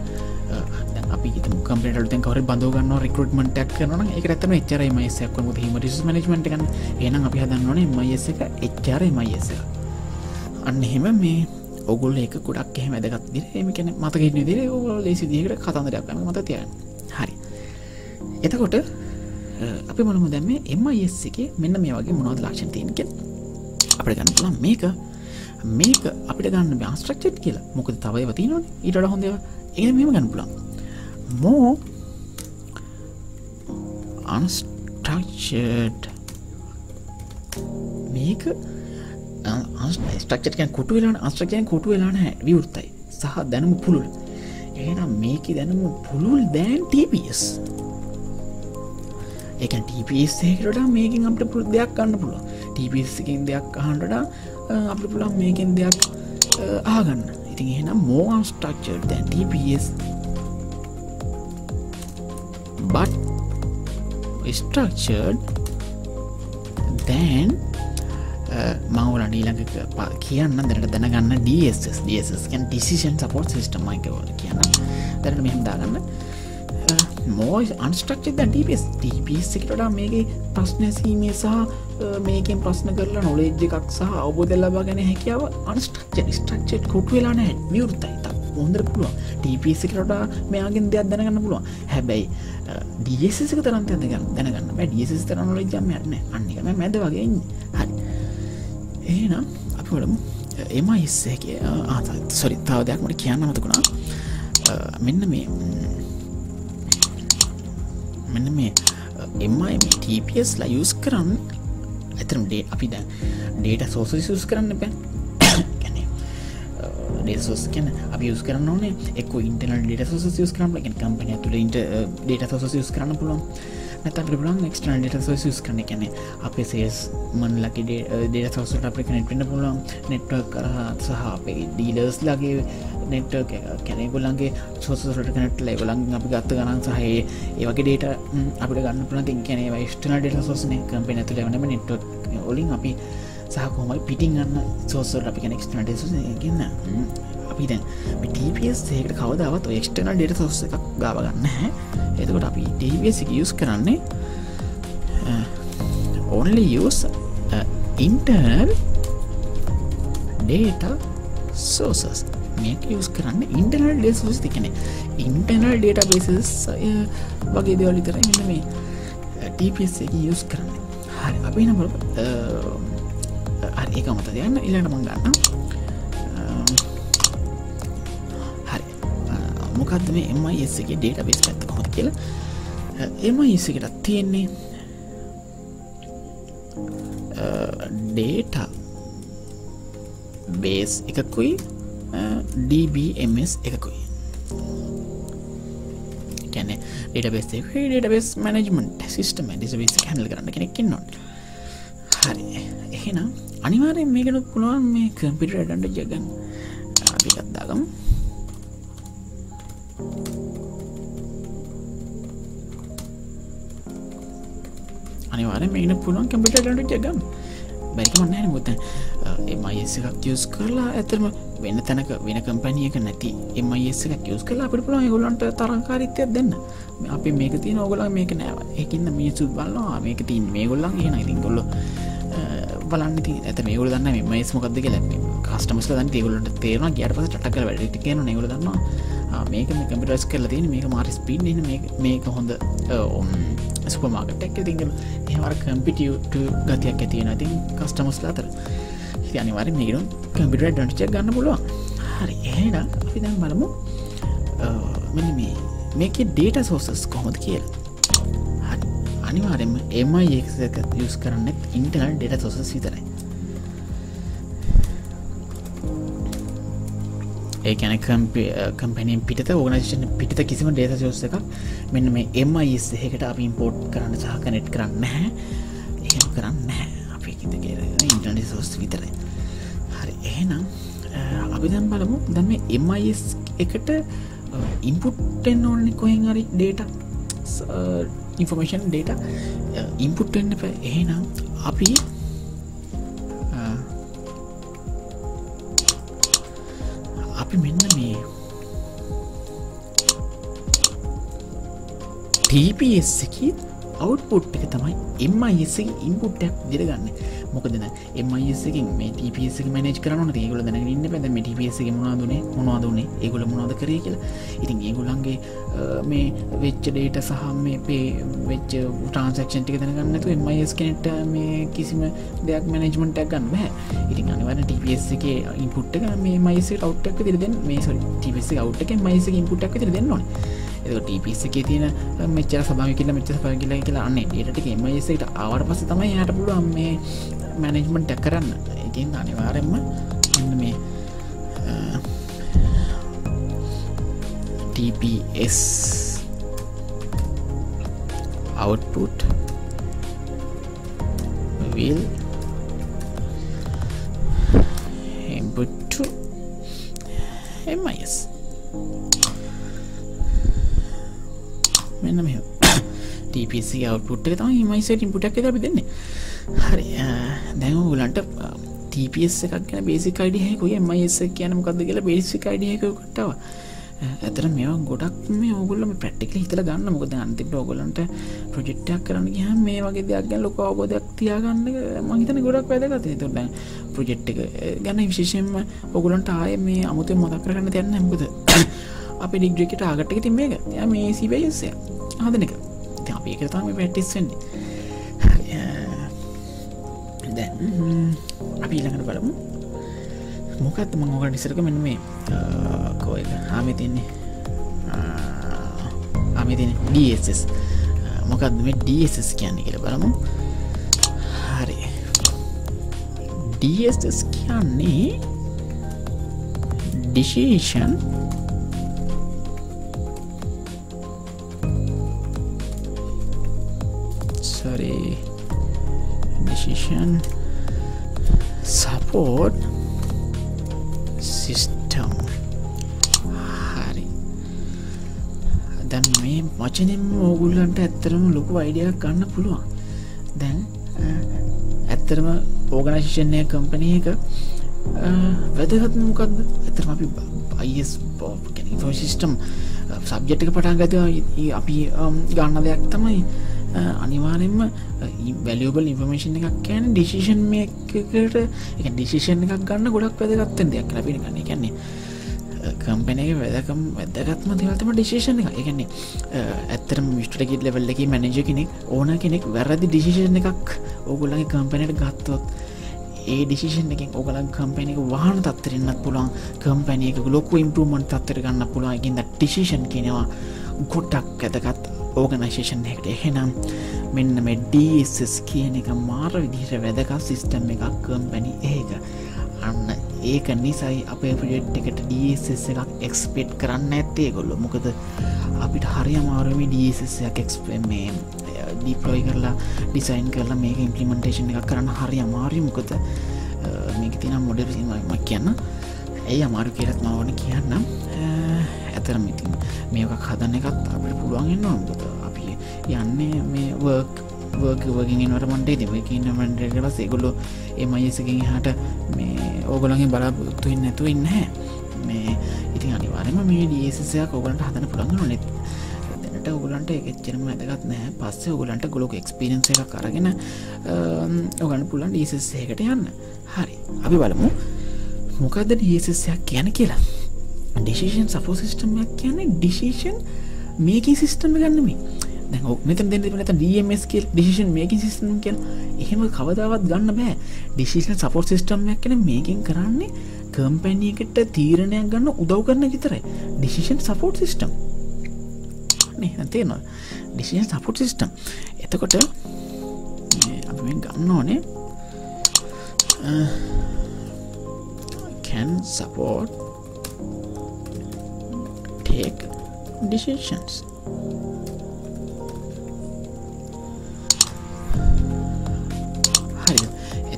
අපි කම්පට කවර බඳගන්න රෙකරුට්මටක් කරන එක ඇතම එච්චර මයිසයක් මුද හිම රිස් මනජමට ගන්න එනම් අපි හදන්නවන මයිස එක එච්චර මයිස අන්න එහෙම මේ ඔගුල් ඒක ගොඩක් එහ වැදගත් දිර එමකන මතක දිර ඔගල ලේසි දිකට කතන්දරයක් ගන්න මත තියන්න හරි. එතකොට අපි මොනම දැම එම යෙස් එක මෙන්න මේ වගේ මොනවද ලක්ෂණ තියනක අපට ගන්න පුළන් මේක. මේක අපිට ගන්න බස්ට්‍රක්චට් කියලා. මොකද තවයි වතිනට ඊට හොඳව ඒ මෙම ගන්න පුළන් මෝ අන්ස්ට්‍රක්ෂඩ් මේක ස්ටක්ෂකන් කොටු වෙලා අස්ට්‍රකයන් කොටු වෙලාන විවෘත්තයි සහ දැනම පුළුල්. එනම් මේක දැනම පුළුල් දෑන් TPS එක TPSකට මේකින් අපට පුළ දෙයක් ගන්න පුළුව TPSකින් දෙයක් අහන්ටට අප පුළන් මේකින් දෙයක් ආගන්න ඉතින් එහෙනම් මෝන් ස්ටක්චර් දැන් TPS but structured then මවල නීලඟ කියන්න දැනට දැනගන්න DSS DSS කැන් ඩිසිෂන් සපෝට් සිිටම එකවල කියන්න. දැන මෙහම දාගන්න. මෝ අන්ස්ට්‍රක්ෂ ටස් ටපස් එකට මේගේ ප්‍රශ්නැසීමේ සහ මේකෙන් ප්‍රශ්න කරලා නොලේජ් එකක් සහ අවබෝධ ලබා ගැන හැකියාව අන්ස්ට්‍රක්ෂ ස්ට්‍රක්ෂට් කොට් වෙලා නෑ විවෘතයි හොඳර පුළුව ටපස කරට මෙයාගෙන් දෙයක් දැනගන්න පුළුවන්. හැබැයි ඩියසක තරන්ත ගන්න දැනගන්න ඩියස තරන ලොජ යන්න අන්නිකම මැද වගේ හරි. ඒනම් අපි වලමු එම ඉස්සේගේ ආත සොරි තාව දෙයක් මට කියන්න මතකුණා. මෙන්න මේ මෙන්න මේ එමයි මේ TPS ලා යස් කරන්න. ඇතරම් ඩේ අපි දැ ඩේට සෝස යස් කරන්න පැ ඩේසෝස් කියන අපි යස් කරන්න ඕනේ. එක් ඉන්ටන ඩට සෝස යස් කරන ගෙන් කම්පනය තුළ ඉට ඩේට සෝස යස් කරන්න පුළුවන්. නැත පිබලන් එක්ස්ටන ඩට සෝස යස් කරන කැනෙ අපේ සේස් මන් ලකි ඩේට සෝසට අප කනෙට වෙන්න පුළුවන්. නෙට්වක් කරහ සහ අපේ ඩීලර්ස් ලගේ නෙට්ක කැනෙගොල්ලන්ගේ සෝසට කනට ලයිවලන් අපි ගත්ත ගනන් සහයේ ඒවගේ ඩේට අපිට ගන්න පුන තින් කැනේ වයිස්ටන ඩට සෝසන කම්පෙන තුළ වනම නෙට්වක් ඔලින් අපි සහකොමයි පිටිං ගන්න සෝසට අපි කනෙක්ස්ටන ගන්න අපි දැන් ටපස් ඒකට කවදාවත් එක්ස්ටනල් ඩේට සෝස එකක් ගාව ගන්න හැ එතකොට අපි ටස් යස් කරන්නේ uh, only use uh, internal data sources. මේක යස් කරන්න ඉන්ටර්නල් ඩේ සස් තිකන ඉන්ටර්නල් ඩේට බේසස් වගේ දෙවලි තර මෙන්න මේ uh, ටපස් එක යස් කරන්න. හරි අපි නම ඒක මත දෙයන්න ඉලට මංගන්න හරි මොකක්ද මේ එම එස්සගේ ඩේට බේස් පැත්ත කොහොද කියලා? එම ඉස්සකටත් තියෙන්නේ ඩේට බේස් එකකුයි DBMS එකකුයි. කැන ඩේටබෙස් ඩේටබෙස් මනජමට සිස්ටම ඩිසබෙස් හැල් කරන්න කෙනෙක්කින් නොට හරි. එහෙනම් අනිවාරයෙන් මේකනු පුළුවන් මේ කම්පිට ඩන්ඩ පුළුවන් කම්පිට ඩට ජගම් බැරිකමන්න මුත එමයිස එකක් යස් කරලා ඇතරම වෙන්න තැනක වෙන කම්පැනියක නැති එමයිස එකක් යස් කලා අපිට පුළන් ගොලන්ට තරංකාරිත්‍යයක් දෙන්න අපි මේක තිය ඔගලා මේක නෑව එකන්න මේ සුත් බලන්නවා මේක තින් මේ ගොල්ලන් කියන ඉතින් ගොල්ල බලන්න ති ඇත මේගුල දන්න මෙමයිස් මොකක්ද කියලා කස්ටමස් දන් ඒගුලට තේරන ගට පස ටක්කල වැඩට කියන නෙගුල දන්නවා මේක කම්පිටස් කරලා තියෙන මේක මාරි ස්පීන් මේක හොඳ සුපමාගටක් තිග ඒවර කම්පිටියට ගතියක් ඇතියෙන ඉතින් කස්ටමස් අතර. අනිවාර මේකරුම් කම්පිට ඩන්ට්ච ගන්න පුළුවන්. හරි ඒට අපි දැන් බලමු. මෙ මේ. මේක ඩේට සෝසස් කොහොද කියලා. අනිවාරෙන්ම එමයි ඒක යස් කරන්න ඉන්ටනල් ඩෙට සොසස් විතරයි. ඒකැන කම්පැනියෙන් පිට ඕනශන පිට කිසිම ඩේත සෝස එකක් මෙන්න මේ එමයිස් එකට අපි ඉම්පෝට් කරන්න සහ කනෙට් කරන්න හැ එහෙම කරන්න අපි ඉන්ටනි සෝස් විතරයි. හරි එහෙනම් අපි දැම් බලමු. දැම එමයිස් එකට ඉම්පුට්ටෙන් ඕනි කොහෙන් හරි ඩේට ඉන්ෆර්මේෂන් ඩේට ඉම්පුට්ටෙන්න්න පැ එහෙනම් අපි අපි TPS එක අවුට්පුට් එක තමයි එම එසගේ ඉන්පුට්ටක් දිරගන්න. මොකදන එමයිසකින් මේ ටපස මනජ කරන ඒගල දැන ඉන්න පැද මේ ටපස මොනාදුනේ මොනවාදුනේ ඒගොල මොනාද කරේ කියලා. ඉතින් ඒගොලන්ගේ මේ වෙච්ච ඩේට සහ මේ පේ වෙච්ච ට්‍රන්සක්ෂන් ටික දැනගන්නතු එමයිස් කෙනෙට මේ කිසිම දෙයක් මනජමට ගන්න බෑ. ඉතින් අනිවන ටපස් එක ඉන්පුට්ක මේ මයිස ටක් තිරද මේ සො ටපස අවට්ක මයිස ඉන්පුට්ක් තිර දෙන්නවා ටපස එක තියෙන මෙච්චර සභාව කියල මෙච්ච ප කියලා කියලා අන්න ඒට එමයිසට අවට පස තමයි යට පුළුවන් මේ මැනෙජ්මන්ට් කරන්න. ඉතින් අනිවාරෙන්ම ඉන්න මේ TPS output will input to MIS මෙන්න මෙ TPC අවුට්ට තම මයිසට ඉපුටක් අපි දෙන්නේ. හරි දැන් ගලන්ට TPS එකක් ගැන බේසික අයිඩියකුය මයිස කියන මොකක්ද කියලා බේසික අයිඩියකටව ඇතර මේ ගොඩක් මේ ඔගුල්ලම ප්‍රට්ටිකල හිතල ගන්න. මොකද අන්තිට ඔගොලන්ට ප්‍රජෙක්්ටක් කරන්න ගහ මේ වගේ දෙයක් ගැන ලොක අවබෝධයක් තියාගන්න මහිතන ගොඩක් වැදගත. තුන්න ප්‍රජෙට් එක ගැන විශේෂෙන්ම ඔගුලන්ට ආය මේ අමුතේ මොදක් කරන්න තියන්න ඇමුකද අපි ඩිග්‍රෙකට ආගට්ට තින් මේක ය මේ සිබයස්ය හදන එක. අපි එක තම පැටිස්සෙන්නේ දැන් අපි ඊළඟට බලමු. මොකත් මං ඕකට නිසරක මෙන්න මේ කෝය හාමි තින්නේ අමි තින ඩස් මොකක්ද මේ ඩස් කියන්නේ කියල බලමු. හරි. ඩස් කියන්නේ ඩිශේෂන් decision support system. හරි. දැන් මේ වචනෙන් ඕගුල්ලන්ට ඇත්තරම ලොකු අයිඩියක් ගන්න පුළුවන්. දැන් ඇත්තරම ඕගනශිෂණය කම්පනය එක වැදගත් මොකක්ද ඇතරම අපි අයිස් ෝ සිිස්ටම් සබ්ජෙට්ක පටන් ගත අපි ගන්න දෙයක් තමයි අනිවාරෙන්ම වැලියබල් ඉන්ෆර්මේෂන් එකක් කෑන ඩිසිෂන් මේකට එක ඩිසිෂන් එකක් ගන්න ගොඩක් වැදගත්තෙන් දෙයක් ලබෙන ගන්න. කියන්නේ කම්පනගේ වැදකම් වැදගත්ම දෙවතම ඩිශේෂන් එක එකන්නේ ඇත්තරම මිස්ට්‍රකිට ලෙවල්ල එක මැනජ කෙනෙක් ඕන කෙනෙක් වැරදි ඩිසිෂන් එකක් ඕගොල්ලගේ කම්පනයට ගත්තොත් ඒ ඩිසිෂන් එකින් ඔගලන් කම්පැනික වාහන තත්තරෙන්න්නත් පුළන් කම්පැනියක ලොකු ඉම්පරමන්ට් තත්තර ගන්න පුළුවන්ගින්ද ටිසිෂන් කෙනවා ගොඩ්ඩක් ඇතගත් ඕගනශේෂන් එකට එහෙනම් මෙන්න මෙ ඩස් කියන එක මාර විදිහට වැදකක් සිිස්ටම් එකක් කම්පැනි ඒක අන්න ඒක නිසයි අපේ ප්‍රජෙට් එකට ඩස් එකක් එක්ස්පෙට් කරන්න ඇත්තේ. ගොල්ල මොකද අපිට හරි අමාරුම ඩසයක් එක්ස්පේ මේ ඩිපලොයි කරලා ඩිසයින් කරලා මේක ඉම්පලිමෙන්ටේෂන් එක කරන්න හරි අමාරි මොකද මේක තිනම් මොඩරසිමක් කියන්න. ඇයි අමාරු කියලත් මවන කියන්න ඇතරම ඉතින් මේක හදන එකත් අපට පුළුවන්ගන්න නොම්දත අපි යන්නේ මේ වර්ක් වර්ක වගින් වරමන්ටේ දෙවකින්න මන්ඩ කලා සෙගොල්ලො එමයසකින් හට මේ ඕගොලගේ බලාපොත්තුවෙන් නැතුව ඉන්න මේ ඉතින් අනිවාරම මේ ඩසයක් ඔගලන්ට හදන පුළන්ග නොනෙත් දැනට ඔගලන්ට එකච්චරම ඇදගත් නෑ පස්සේ ඔගලන්ට ගොලොක එක්ස්පිරන්ස එක කරගෙන ඔගන්න පුලන් ඩසසයකට යන්න. හරි. අපි බලමු. මොකක්ද ඩසයක් කියන කියලා. ඩිසිෂන් සපෝ සිිස්ටම්යක් කියන්නේ ඩිසිෂන් මේක සිිස්ටම ගන්නම දැ මෙත දෙ නත ඩමස් කියල් ඩිසිෂන් මේක සිිස්ටම් කියල්. එහෙම කවදාවත් ගන්න බෑ. ඩිසිෂන් සපෝ සිිස්ටම්යක් කන මේකින් කරන්නේ කම්පැනියකට තීරණයක් ගන්න උදව් කරන්න විතරයි. ඩිසිෂන් සපෝට් සිිස්ටම් තේනවා ඩිසිෂන් සපෝට් සිිස්ටම් එතකොට ගන්න ඕනේ can support take decisions.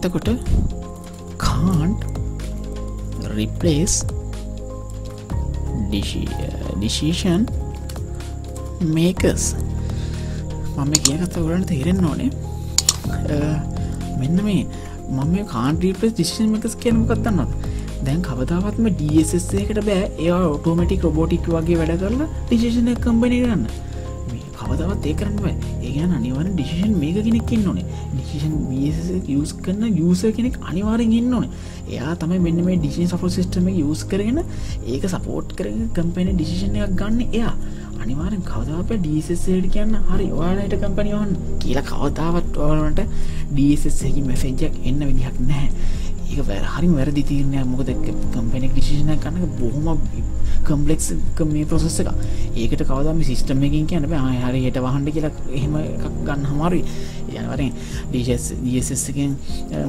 එතකොට කාන්ට් රිපලස් ඩිසිෂන් මේකස් මම කියකත වලට තේරෙන් ඕනේ. මෙන්න මේ මම කාන්ට්‍රීපස් ඩිසිෂන් එකස් කියනමකත්තන්නොත් දැන් කවදාවත්ම ඩසස්කට බෑ. ඒ ඔටෝමටික් රොබෝටික් වගේ වැඩ කරලා ඩිසිෂන කම්පනි ගන්න. කවදවත් ඒ කරන්න ඒගැන අනිවර ඩිසිෂන් මේක කෙනෙක්කින් ඕනේ. ඩිසිෂන් යස් කරන යස කෙනෙක් අනිවාරෙන් ඉන්න ඕන. එයා තමයි මෙන්න මේ ඩිසින් සප සිස්ටම යස් කරගෙන ඒක සපෝට් කරන කම්පැන ඩිසිෂන් එකක් ගන්න එයා. අනිවාරෙන් කවදාප ඩීසෙස්සේට කියන්න හරි ඔයාලට කම්පනියවන් කියලා කවදාවත් ඔලට ඩීසෙස්සකි මැසෙන්ජක් එන්න විදිහක් නැහැ. ඒක හරි වැරදි තීරණයක් මොකද කම්පෙනෙක් ඩිසිෂන කන්නක බොහොම කම්පලෙක්ස් මේ ප්‍රොසෙස් එක ඒකට කවදම සිිස්ටම එකින් කියන හරි හට වහන්ඩ කියලා එහෙම ගන්න හමාරුයි යනවරෙන් ඩිශස් දියසෙස්සකෙන්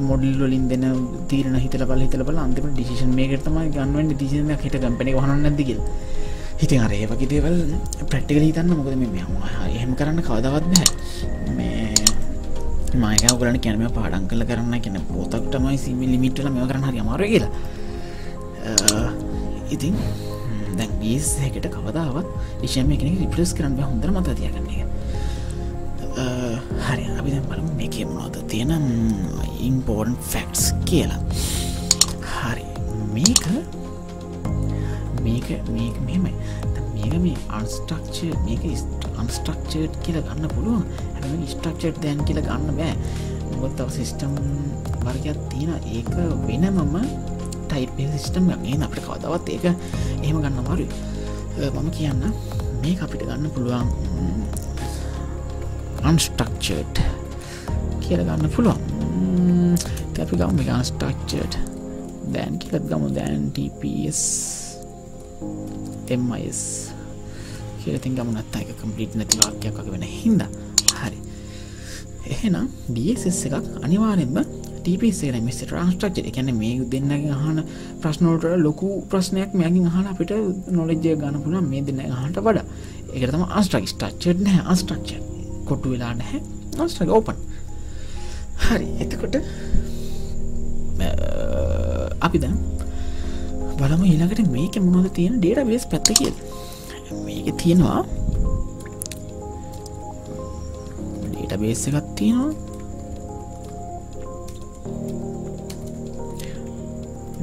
මොඩල් වලින් දෙන තීරණ හිතල බල හිතල බල අන්තිම ඩිසිෂන් මේකටම ගන්නුවෙන් ඩිසින හිට කම්පෙනෙ හන නැතිකිල් හිතින් අර ඒවගේ දේවල් ප්‍රට්ටිකල හිතන්න මොකද මේ එහෙම කරන්න කවදවත් බෑ මේ මයක ගලන කැනම පාඩන් කල කරන්න කියන පොතක්ටමයි සිමි ලිමිට්ල මෙ කරන්න හරි අමාර කියලා. ඉතින් දැන් බීස්හකට කවදාවත් විෂම කෙනෙ රිපලස් කරන්න හොඳර මත තියගන්න එක. හරි අපි දැන් බලමු මේකේ මොනවද තියෙන ඉම්පෝර්න් ෆැක්ට්ස් කියලා. හරි මේක මේක මේක මෙමයි මේක මේ අන්ස්ටක්ෂ මේක අන්ස්ටක්ෂට් කියල ගන්න පුළුවන්. හැම ස්ටක්ෂට් දැන් කියල ගන්න බෑ. මොගොත්තව සිිස්ටම් වර්ගයක් තියෙන ඒක වෙනමම ටයිප සිිස්ටම් මේ අපට කවදවත් ඒක එහෙම ගන්න මරු මම කියන්න මේ අපිට ගන්න පුළුවන් අන්ස්ටක්ෂට් කියල ගන්න පුළුවන්. අපි ගම මේ අන්ස්ටක්ෂට් දැන් කියලත් ගමු. දැන් TPS MIS කියලතින් ගමනත් එක කම්පලිට් නැති වාක්‍යයක් වගේ වෙන හින්ද. හරි. එහෙනම් ඩස් එකක් අනිවාරෙන්ම ටපසේ මෙස රාස්ටක්ච එකැන මේ දෙන්නගේ අහන ප්‍රශ්නෝට ලොකු ප්‍රශ්නයක් මෙයාගින් අහන අපිට නොලෙජ්ජය ගන්න පුළ මේ දෙන්න හට වඩා. එකතම අස්ට්‍රක් ස්ටක්චර් නෑ අස්ට්‍රක්ච කොට්ටු වෙලා නැහැ. අස්ට්‍රක ඕපන් හරි. එතකොට අපි දැන් බලම ඊළඟට මේක මොනද තියෙන ඩේට බේස් පැත්ත කියල්. මේක තියෙනවා. ඩේට බේස් එකත් තියෙනවා.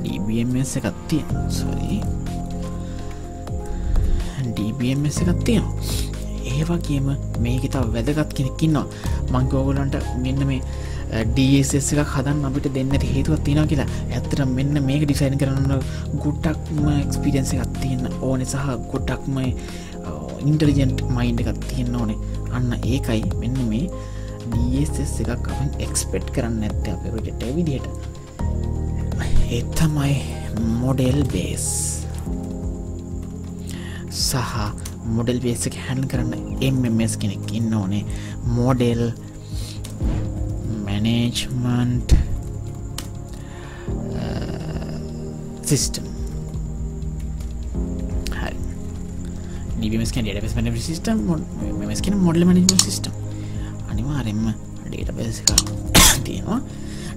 DBMS එකත් තියෙන සොරි DBMS එකත් තියෙනවා. ඒවගේම මේක තව වැදගත් කෙනෙක්කින්නවා මංකෝගලන්ට මෙන්න මේ ඩස් එකක් හදන් අපිට දෙන්නට හේතුවත් තියෙන කියලා. ඇත්තට මෙන්න මේක ඩිසයින් කරන්න ගුට්ටක්ම එක්ස්පිරියන්ස එකක් තියන්න ඕනෙ සහ ගොඩක්ම ඉන්ටලිජෙන්ට් මයින්ඩ එකක් තියෙන්න්න ඕනේ. අන්න ඒකයි මෙන්න මේ ඩස් එකක් අප එක්ස්පෙට් කරන්න ඇත්ත අප ප්‍රජෙට් විදියට එත්තමයි මොඩෙල් බේස් සහ මොඩල් බේසක හැන් කරන්න එම්ස් කෙනෙක් ඉන්න ඕනේ. මෝඩෙල් management සිිස්ටම් ඩිමස් ඩට ම සිිටම් මස්කන මොඩල මනජම සිිටම් අනිවාරෙන්ම ඩේට බැස තියෙනවා.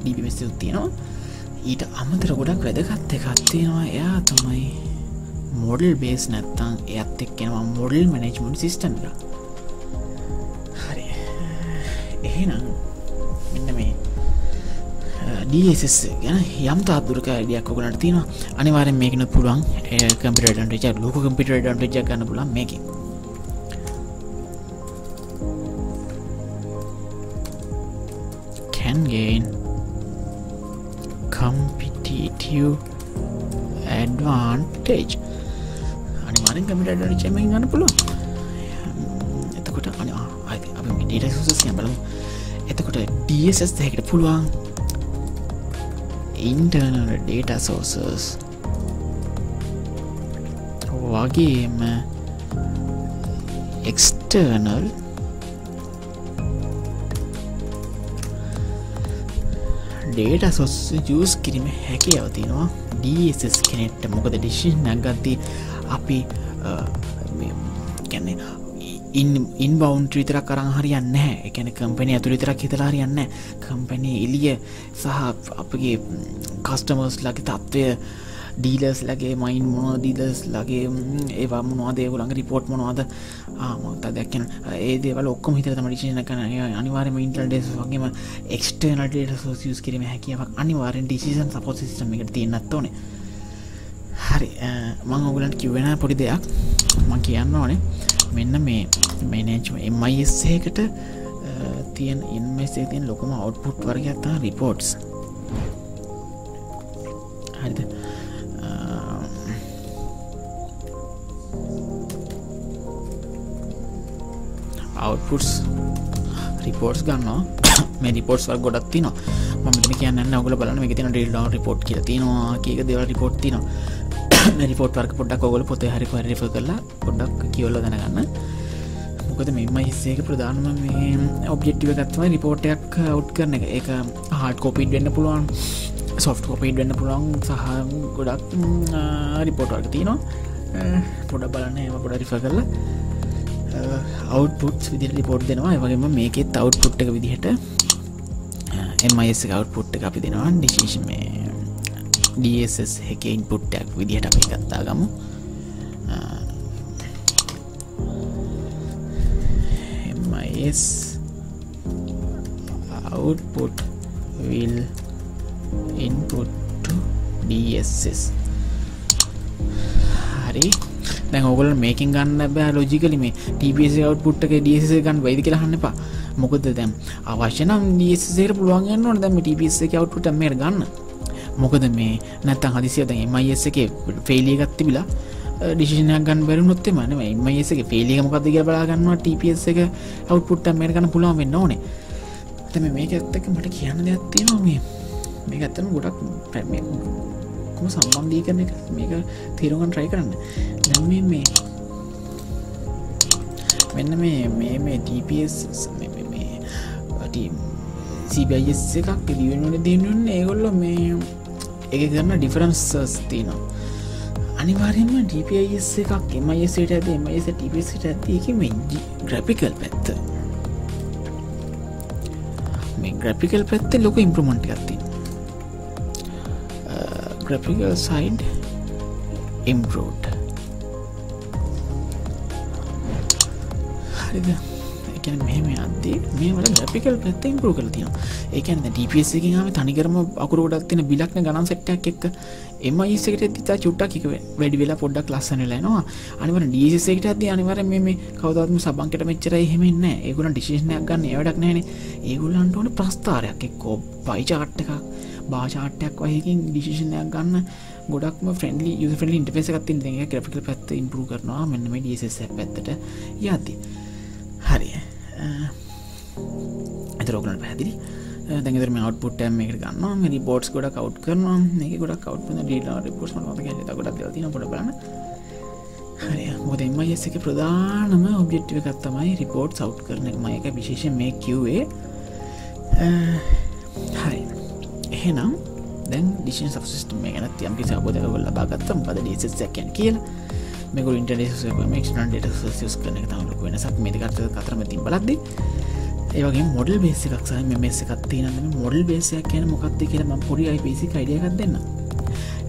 ඩිපිමස් තියෙනවා. ඊට අමතර ගොඩක් වැදගත් එකත් තියෙනවා. එයා තමයි මොඩල් බේස් නැත්තං එයත් එක්කෙනවා මොඩල් මනජමන් සිිස්ටම් හරි. එහෙනම් මෙන්න මේ ඩස් ගැන යම් තාදුරක ඩියක් ඔකනට තියෙන අනිවාරෙන් මේකන පුළුවන්. කම්පිටන්ට ච ලෝක කම්පිටන්ට ජ ගන්න පුලන් මේක කැන්ගේන් කම්පිටව ඇඩවාන්ටේජ් අනිවාරෙන් කමිට චමෙන් ගන්න පුළුවන්. එතකොට අනිවා අප මිඩට සුසිය බලමු. එතකොට DSS හැකට පුළුවන්. ඉන්ටර්නල් ඩේට සෝසස් වගේම එක්ස්ටර්නල් ඩේට සොස් ජස් කිරීම හැකි අවතිනවා DSS කෙනෙට්ට මොකද ඩිශි නැගත්ති අපි ගැන්නේ ඉන් බවන්් විතරක් කරං හරියන්න එකන කම්පනය ඇතුළ විතරක් හිතලා හරියන්න කම්පනය එලිය සහ අපගේ කස්ටමර්ස් ලගේ තත්ත්වය ඩීලස් ලගේ මයින් මොන ඩීලස් ලගේ ඒවා මොවාදේ ලඟ රිපෝට් මොනවාද? ආමත දැක්කන ඒදේවල ඔක්කොම හිත තම ිෂන කන අනිවාරම ඉන්ටල්ඩෙස් වගේම එක්ස්ටර්නල්ට සෝසිස් කිරීම හැකියාවක් අනිවාරෙන් ඩිසිසන් සපෝ සිස්ටම එකට තියන්නත් ඕනේ. හරි මං ඔගලන්ට කිවෙන පොඩි දෙයක්. මං කියන්න ඕනේ. මෙන්න මේ මේනේජ් එමයිස්සයකට තියන් ඉන්මස් තියන් ලොකම අවට්පුට් වර්ගත්තා රිපෝට්ස් හරිද? අවට්පුටස් රිපෝට්ස් ගන්නවා. මේ රිපෝට්ස් වල් ගොඩත් තින මම කියන්න ඔගල බලන එක තින ඩිල් රිපෝට් කිය තිනවා කියක දෙවල් රිපෝට් තින රිපෝට් වර්ක පොඩක් ඔගල පොත හරි පරිිෆ කරලා පොඩ්ඩක් කියවල්ල දැනගන්න. මොකද මෙම ඉස්සේක ප්‍රධානම මේ ඔබ්ජෙක්ටිව ගත්ව රිපෝටයක් අවට් කරන එක. එක හාඩ කෝපීඩ් වෙන්න පුළුවන් සොෆ්ට කෝපීඩ් වෙන්න පුළුවන් සහ ගොඩක් රිපෝට් වර්ග තිනවා පොඩ බලන්න ඒම පොඩ රිෆ කරලා. අවුට්පුට් විදිට රිපෝට් දෙනවා. වගේම මේකෙත් අවුට්පුට් එක විදිහට එමස් අවුට්පුට් එක අපි දෙනවා. ඩිශේෂ මේ DSS එක ඉන්පුට්ටයක් විදිහට අපි ගත්තා ගමු MIS output will input to DSS හරි. දැන් ඔගල මේකින් ගන්න බෑ ලෝජිකල මේ ටපස අවට්පුට්ක ඩස ගන්න වයිද කියලාහන්න එපා. මොකද දැම් අවශ්‍යනම් ඩසේට පුළුවන්ගන්න ඕන. දැම ටපස එක අවට්පුට මේ ගන්න. මොකද මේ නැත්තන් හදිසිය දැන් මයිස එක ෆෙයිලිය ගත්ති බිලා ඩිසිනයක් ගන්න බැරි නොත්තේ මන මයිසක ෆෙලිය මොකද කිය බලාගන්නවා ටපස් එක අවට්පුට්ට මේ ගන්න පුළුවන් වෙන්න ඕනේ. තම මේක ඇත්තක මට කියන්න දෙයක් තියෙනවා මේ. මේ ඇත්තම ගොඩක් පැම කොම සම්බන්ධී කරන එක මේක තීරුගන් ට්‍රයි කරන්න. දැම මේ මෙන්න මේ මේ මේ TPS සිබයිස් එකක් දිවෙනට දන්නන්න ඒගොල්ල මේ එක කරන්න ඩිෆරන්සස් තියනවා. අනිවාරෙන්ම ඩපස් එකක් එමයිසට ඇද එමයිස ටිපසට ඇතික මේ ග්‍රපිකල් පැත්ත. මේ ග්‍රපිකල් පැත්තේ ලොක ඉම්ප්‍රමන්ට් ගත්ති graphical side improved. හරිද? එකන මෙහම අදේ මේ වල ග්‍රපිකල් පැත්ත ඉම්පරෝ කල තියන ඒකන ඩපස් එකින් ම තනිකරම අකුරටක් තින බිලක්න ගණන් සෙට්ටක් එක් එම ඒසකට තිතා චුට්ටක් එක වැඩි වෙලා පොඩ්ඩක් ලස්සන ලනවා අනිවන ඩසෙක්ට ඇද අනිවර මේ කවදත්ම සබංකට මෙච්චර එහෙමන්න ඒගුණ ඩිශේෂනයක් ගන්න වැඩක් නෑන ඒගුල්ලන්ට ඕන ප්‍රස්ථාරයක් එක්කෝ. පයිචාට්ටකක් භාෂාටයක් වහකින් ඩිශෂනයක් ගන්න. ගොඩක්ම ෆ්‍රන්ලි යු ෆලි ඉන්ටපෙස කත්තින් දෙ ග්‍රපිකල් පැත්ත ඉම්පරු කරනවා. මෙන්නම ඩස පැත්තට යති හරිය. ඇතරෝගලට පැදිලි දැගරම අවට්පුට මේක ගන්න මරි බෝඩ්ස් ගොඩ කව් කරන මේ ගොඩ කව් ඩ පොස් ත ගොඩ තින පොඩ බලන්න. හරි. මොද එම යස්සක ප්‍රධානම ඔබ්ජෙක්්ව කත්තමයි රිපෝට් සව් කරන මයක විශේෂ මේ කිව්වේ හරි. එහෙනම් දැන් ඩිෂන් සස්ටම ගැන යම්කි සබෝධකවල ලබාගත්තම් පද ඩසක්යන් කියල. මෙක ඉන්ටරෙස් මක්ට ස් කන තමලක වෙන සක් මේකත් කතරම තින් බලක්ද ඒවගේ මොඩල් බේසිකක් සහ මෙස කත්තේ නම මොඩල් බේසයක් කියන මොකක්ද කියල ම පොඩි අයිපේසි අයිඩියකක් දෙන්න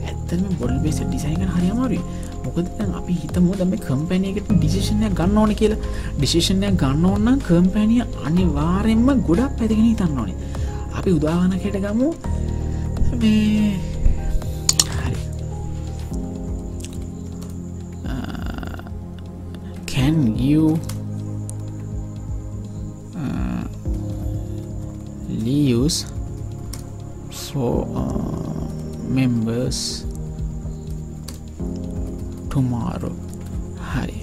ඇත්තම බොඩල් බේස ඩිසයින් හරිමාරුයි මොකද අපි හිතම දම කම්පැනයකට ඩිසිෂණය ගන්න ඕන කියලා. ඩිසිෂණය ගන්න ඕන්න කම්පැනිය අනිවාරෙන්ම ගොඩක් පැදිගෙන තන්න ඕනේ. අපි උදාහනකට ගමු. මේ can you uh, leaves for uh, members tomorrow? හරි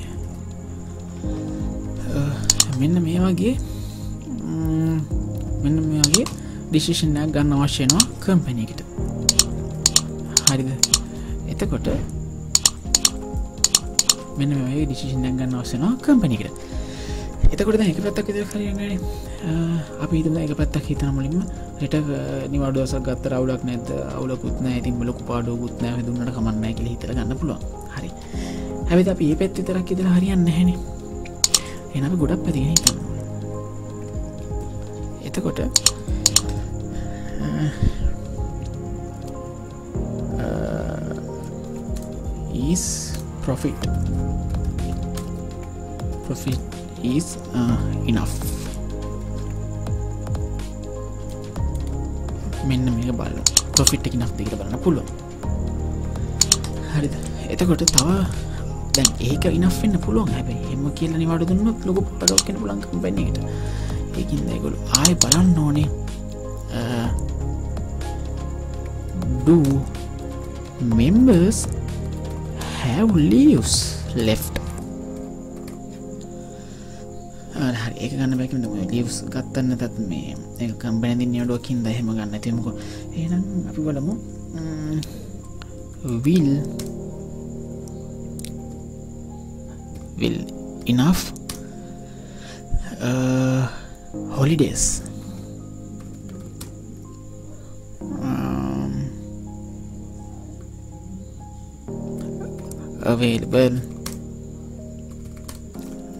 uh, මෙන්න මේ වගේ මෙන්න මේ වගේ ඩිසිෂනයක් ගන්න අවශ්‍යනවා කම්පැනකට හරිද? එතකොට මෙන්න මේ ඩිසිෂනයක් ගන්න අවසනවා කම්පැනිකට එතකොට එක පැත්තක් ඉද කරගන අපි හිතම එක පැත්තක් හිතන මුලින්ම රට නිවඩුවසක් ගත්ත රවුලක් නැත අවුලකුත් නෑ ඉතින් ලොකු පාඩුවකුත් නෑ දුන්නට කමන්න කියල හිතර ගන්න පුළුවන්. හරි. හැවිත අප ඒ පැත්ති තරක් ඉදර හරියන්න හැන එනම ගොඩක් පැතිගෙන හිතන්න එතකොට is profit. Profit is uh, enough. මෙන්න මේක බල ප්‍රොෆිට් එක නක් දෙකට බලන්න පුළුව හරිද? එතකොට තව දැන් ඒක ඉනෆෙන්න්න පුළුවන්. හැබයි එම කියල නිවාට දුන්නත් ලොක පඩක් කෙන පුලන් කම්පැනකට එකින් දෙගොලු ආය බලන්න ඕනේ uh, do members have leaves left? හරි. ඒ ගන්න බැක ලියස් ගත්තන්න තත් මේ කම්බැනදි නියඩුවකින් දහෙම ගන්න තිමකු ඒනම් අපි බලමු. will. Will enough? Uh, holidays. Um, available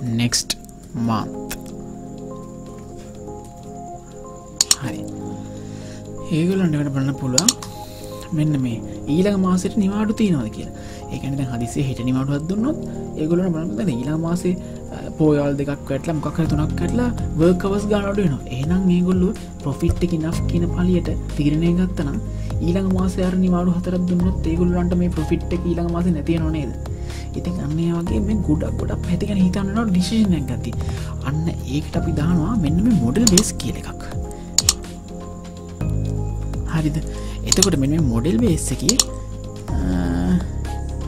next month. ඒගලන්ටකට බලන්න පුළුවන්. මෙන්න මේ ඊළඟ මාසට නිවාඩු තියනවද කියලා. ඒකනට හදිසේ හිට නිවාඩුවත් දුන්නොත් ඒගොලන බලන්න ඊළඟ මාසේ පෝයල් දෙකක් වැටලා මොකක්කර තුනක් කටලා වර්කවස් ගානඩ වෙන ඒනම් ඒගොල්ලු පොෆිට්ටකි නෆ් කියන පලියට තිරණය ගත්තනම් ඊළඟ මාසයාර නිවාඩු හතරත් දුන්නොත් ඒගොල්ලන්ට මේ පොෆිට් ඊළඟ මාස නැතිය නොනේද ඉතින් අන්නේ වගේ මේ ගොඩක් ගොඩක් පැතිකන හිතන්නට ඩිසිෂනයක් ගති අන්න ඒකට අපි දානවා මෙන්න මේ මොඩල් බේස් කියල එකක්. හරිද? එතකොට මෙ මොඩල් බේස් එක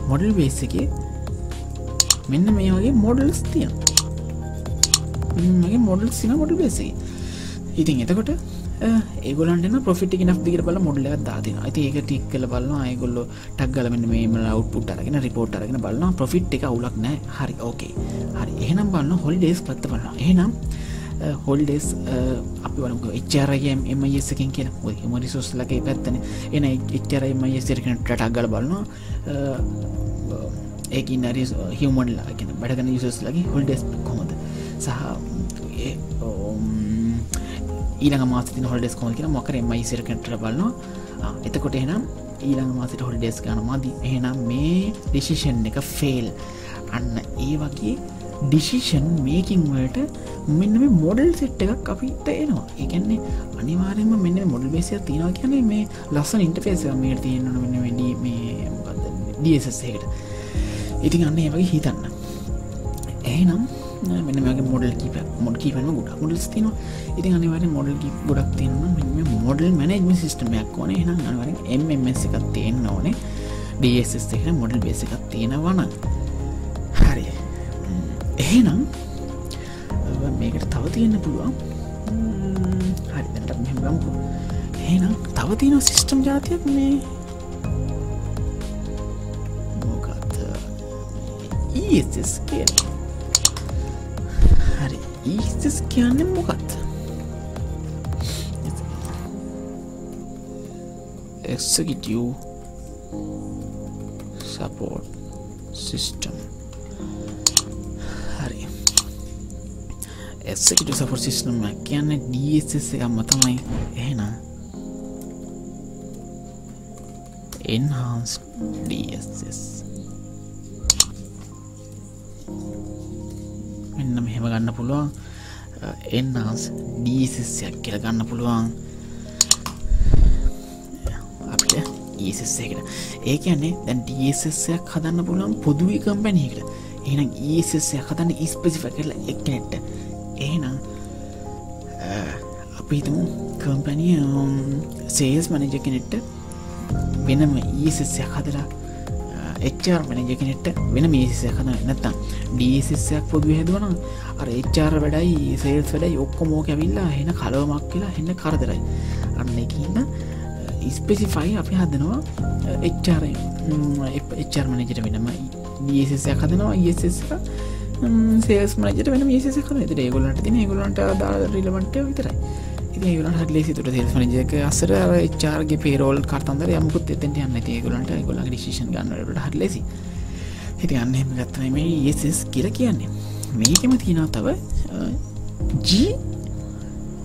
මොඩල් බේස් එක මෙන්න මේ වගේ මොඩල්ස් තියන මගේ මොඩල් සින මොඩල් බේසේ ඉතින් එතකොට ඒගොලන්ට පොෆිටි නක් දිගර බල මොඩල දාතින ඇති ඒක ටික් කල බලන්න අයගොල්ල ටක්ගලමෙන් මේම අවට්පුට අරගෙන රිපෝට් අරගෙන බලන්න පොෆිට් එක අවුලක් නෑ හරි ඕකේ හරි එහෙනම් බලන්න හොලි ඩේස් පත්ත බලන්න එහෙනම් Uh, හොල්ඩෙස් uh, අපි වනක එච්චාරයම් එම යෙසකින් කියන හම රිසෝස් ලගේ පැත්තන. එන එච්චර එම යෙසරකන ටටක්ගල බලන්න ඒක නරි හිවමන්ලා ගෙන බඩගන යුසස් ලගේ හොල්ඩෙස් කොමද සහ um, ඊළඟ මාසිතින හොල්ඩෙස් කොම කියෙන මොකර එමයි සිරකට බලන්නවා එතකොට එනම් ඊළඟ මාසිට හොල්ඩෙස් ගන මදි එහෙනම් මේ ඩිසිෂන් එක ෆෙල් අන්න ඒ වගේ ඩිසිෂන් මේකින් වලට මෙන්න මේ මොඩල් සෙට් එකක් අපිට එනවා ඒකන්නේ අනිවාරෙන්ම මෙන්න මොඩල් බේසිය තියෙනවා කියන්නේ මේ ලස්සන ඉන්ටෆේස මේ තියෙන්න්න මෙන්න වැඩ මේ ඩසකට ඉතින් අන්න ඒ වගේ හිතන්න. ඒනම් මෙන්න මගේ මොඩල් කීප මොඩ කීපන ගොඩ මොඩල්ස් තින ඉතින් අනිවර මොඩල් කි ගොඩක් තියන්න මෙ මොඩල් මනජම සිිටමයක් ඕන. එනම් අනිවර එමස් එකක් තියෙන්න්න ඕනේ. ඩස් එක මොඩල් බේස එකක් තියෙනවන හරි එහෙනම් මේකට තව තියෙන්න පුළුවන්. හරි දැට මෙමකු එහෙනම් තව තියෙන සිිස්ටම් ජාතියක් මේ. මොකත් ඊස් කියන හරි ඊස් කියන්නේ මොකත් executive support system. Executive support system කියන්න ඩස් එකක්ම තමයි එහෙනම් එන්හාන්ස් ඩස් මෙන්න මෙහෙම ගන්න පුළුවන්. එන්හාන්ස් ඩීසයක් කියල ගන්න පුළුවන්. අපිට ඒසෙකට ඒ කියන්නේ දැන් ඩසයක් හදන්න පුළුවන් පොදුවී කම්පැනයකට එනම් ඒසයක් හදන්න ඉස්පෙසිෆ කරලා එක්නෙට්ට එහෙනම් අපි හිතමු කම්පැනිය සේස් මනජ කෙනෙට්ට වෙනම ඊසෙස්සයක් හදලා එච්චාර් මනජ කෙනෙට්ට වෙන මේසිසය හන නැත්තම් ඩීසිස්සයක් පොදු හැදුවන අර එච්චාර වැඩයි සේල්ස් වැඩයි ඔක්කොමෝ ඇවිල්ලා හෙන කලවමක් කියලා එන්න කරදරයි. අන්න එකන්න ඉස්පෙසිෆයි අපි හදනවා එච්චාර එච්චාර් මනජට වෙනම ඩීසිස්සයක් හදනවා ඒසක සේස් මනජට වෙන මේසක ත ඒගොලට තින ගොලන්ට දා රිලවන්ට විතරයි. ඉගල හලේ සිතුට තෙස් මනජක අසර චාර්ගේ පේරෝල් කර්තන්දර යමුකුත් එතට යන්න ඒගොලන්ට ගොල ඩිෂන් ගන්නට හලෙසි හිති අන්න එම ගත්තන මේ ඒසස් කියල කියන්නේ. මේකෙම තියෙනවා තව